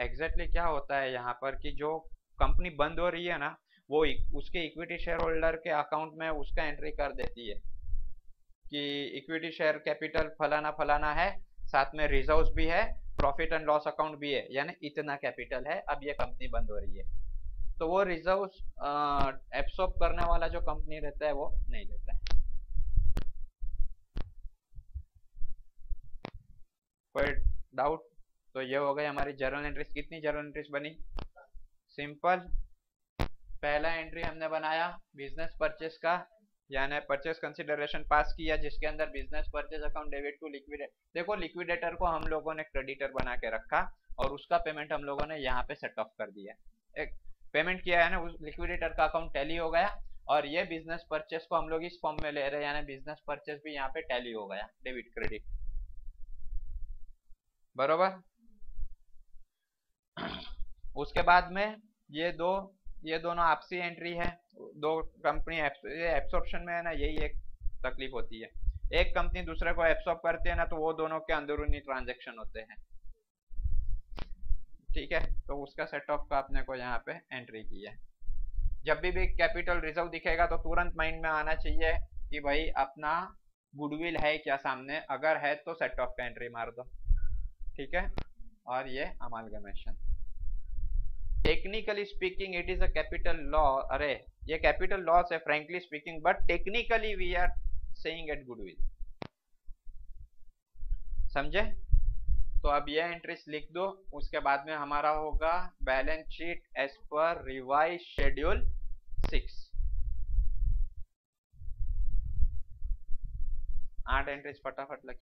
एग्जैक्टली क्या होता है यहाँ पर कि जो कंपनी बंद हो रही है ना, वो उसके इक्विटी शेयर होल्डर के अकाउंट में उसका एंट्री कर देती है कि इक्विटी शेयर कैपिटल फलाना फलाना है, साथ में रिज़र्व भी है प्रॉफिट एंड लॉस अकाउंट भी है, यानी इतना कैपिटल है, अब ये कंपनी बंद हो रही है। तो वो रिज़र्व एब्सॉर्ब करने वाला जो कंपनी रहता है वो नहीं लेता है। कोई डाउट तो ये हो गई हमारी जर्नल एंट्रीज कितनी जर्नल एंट्रीज बनी? सिंपल पहला एंट्री हमने बनाया बिज़नेस परचेस का, यानी परचेस कंसिडरेशन पास किया, जिसके अंदर business purchase account debit to liquidate देखो लिक्विडेटर को हम लोगों ने क्रेडिटर बना के रखा और उसका पेमेंट हम लोगों ने यहाँ पे सेट ऑफ़ कर दिया। एक पेमेंट किया है ना, उस लिक्विडेटर का अकाउंट टैली हो गया और ये बिज़नेस परचेस को हम लोग इस फॉर्म में ले रहे हैं, यानी बिज़नेस परचेस भी यहाँ पे टैली हो गया डेबिट क्रेडिट बरोबर? उसके बाद में ये दो, ये दोनों आपसी एंट्री है। दो कंपनी एब्सॉर्प्शन में है ना, यही एक तकलीफ़ होती है। एक कंपनी दूसरे को एब्सॉर्ब करती है ना तो वो दोनों के अंदरूनी ट्रांजेक्शन होते हैं। ठीक है? तो उसका सेट ऑफ़ का अपने को यहाँ पे एंट्री की है। जब भी भी कैपिटल रिज़र्व दिखेगा तो तुरंत माइंड में आना चाहिए कि भाई, अपना गुडविल है क्या सामने? अगर है तो सेट ऑफ़ का एंट्री मार दो। ठीक है? और ये अमाल amalgamation technically speaking it is a capital law अरे, ये कैपिटल लॉस है frankly speaking but technically we are saying at goodwill समझे? तो अब ये एंट्रीज लिख दो, उसके बाद में हमारा होगा balance sheet as per revise schedule six आठ एंट्रीज फटाफट लग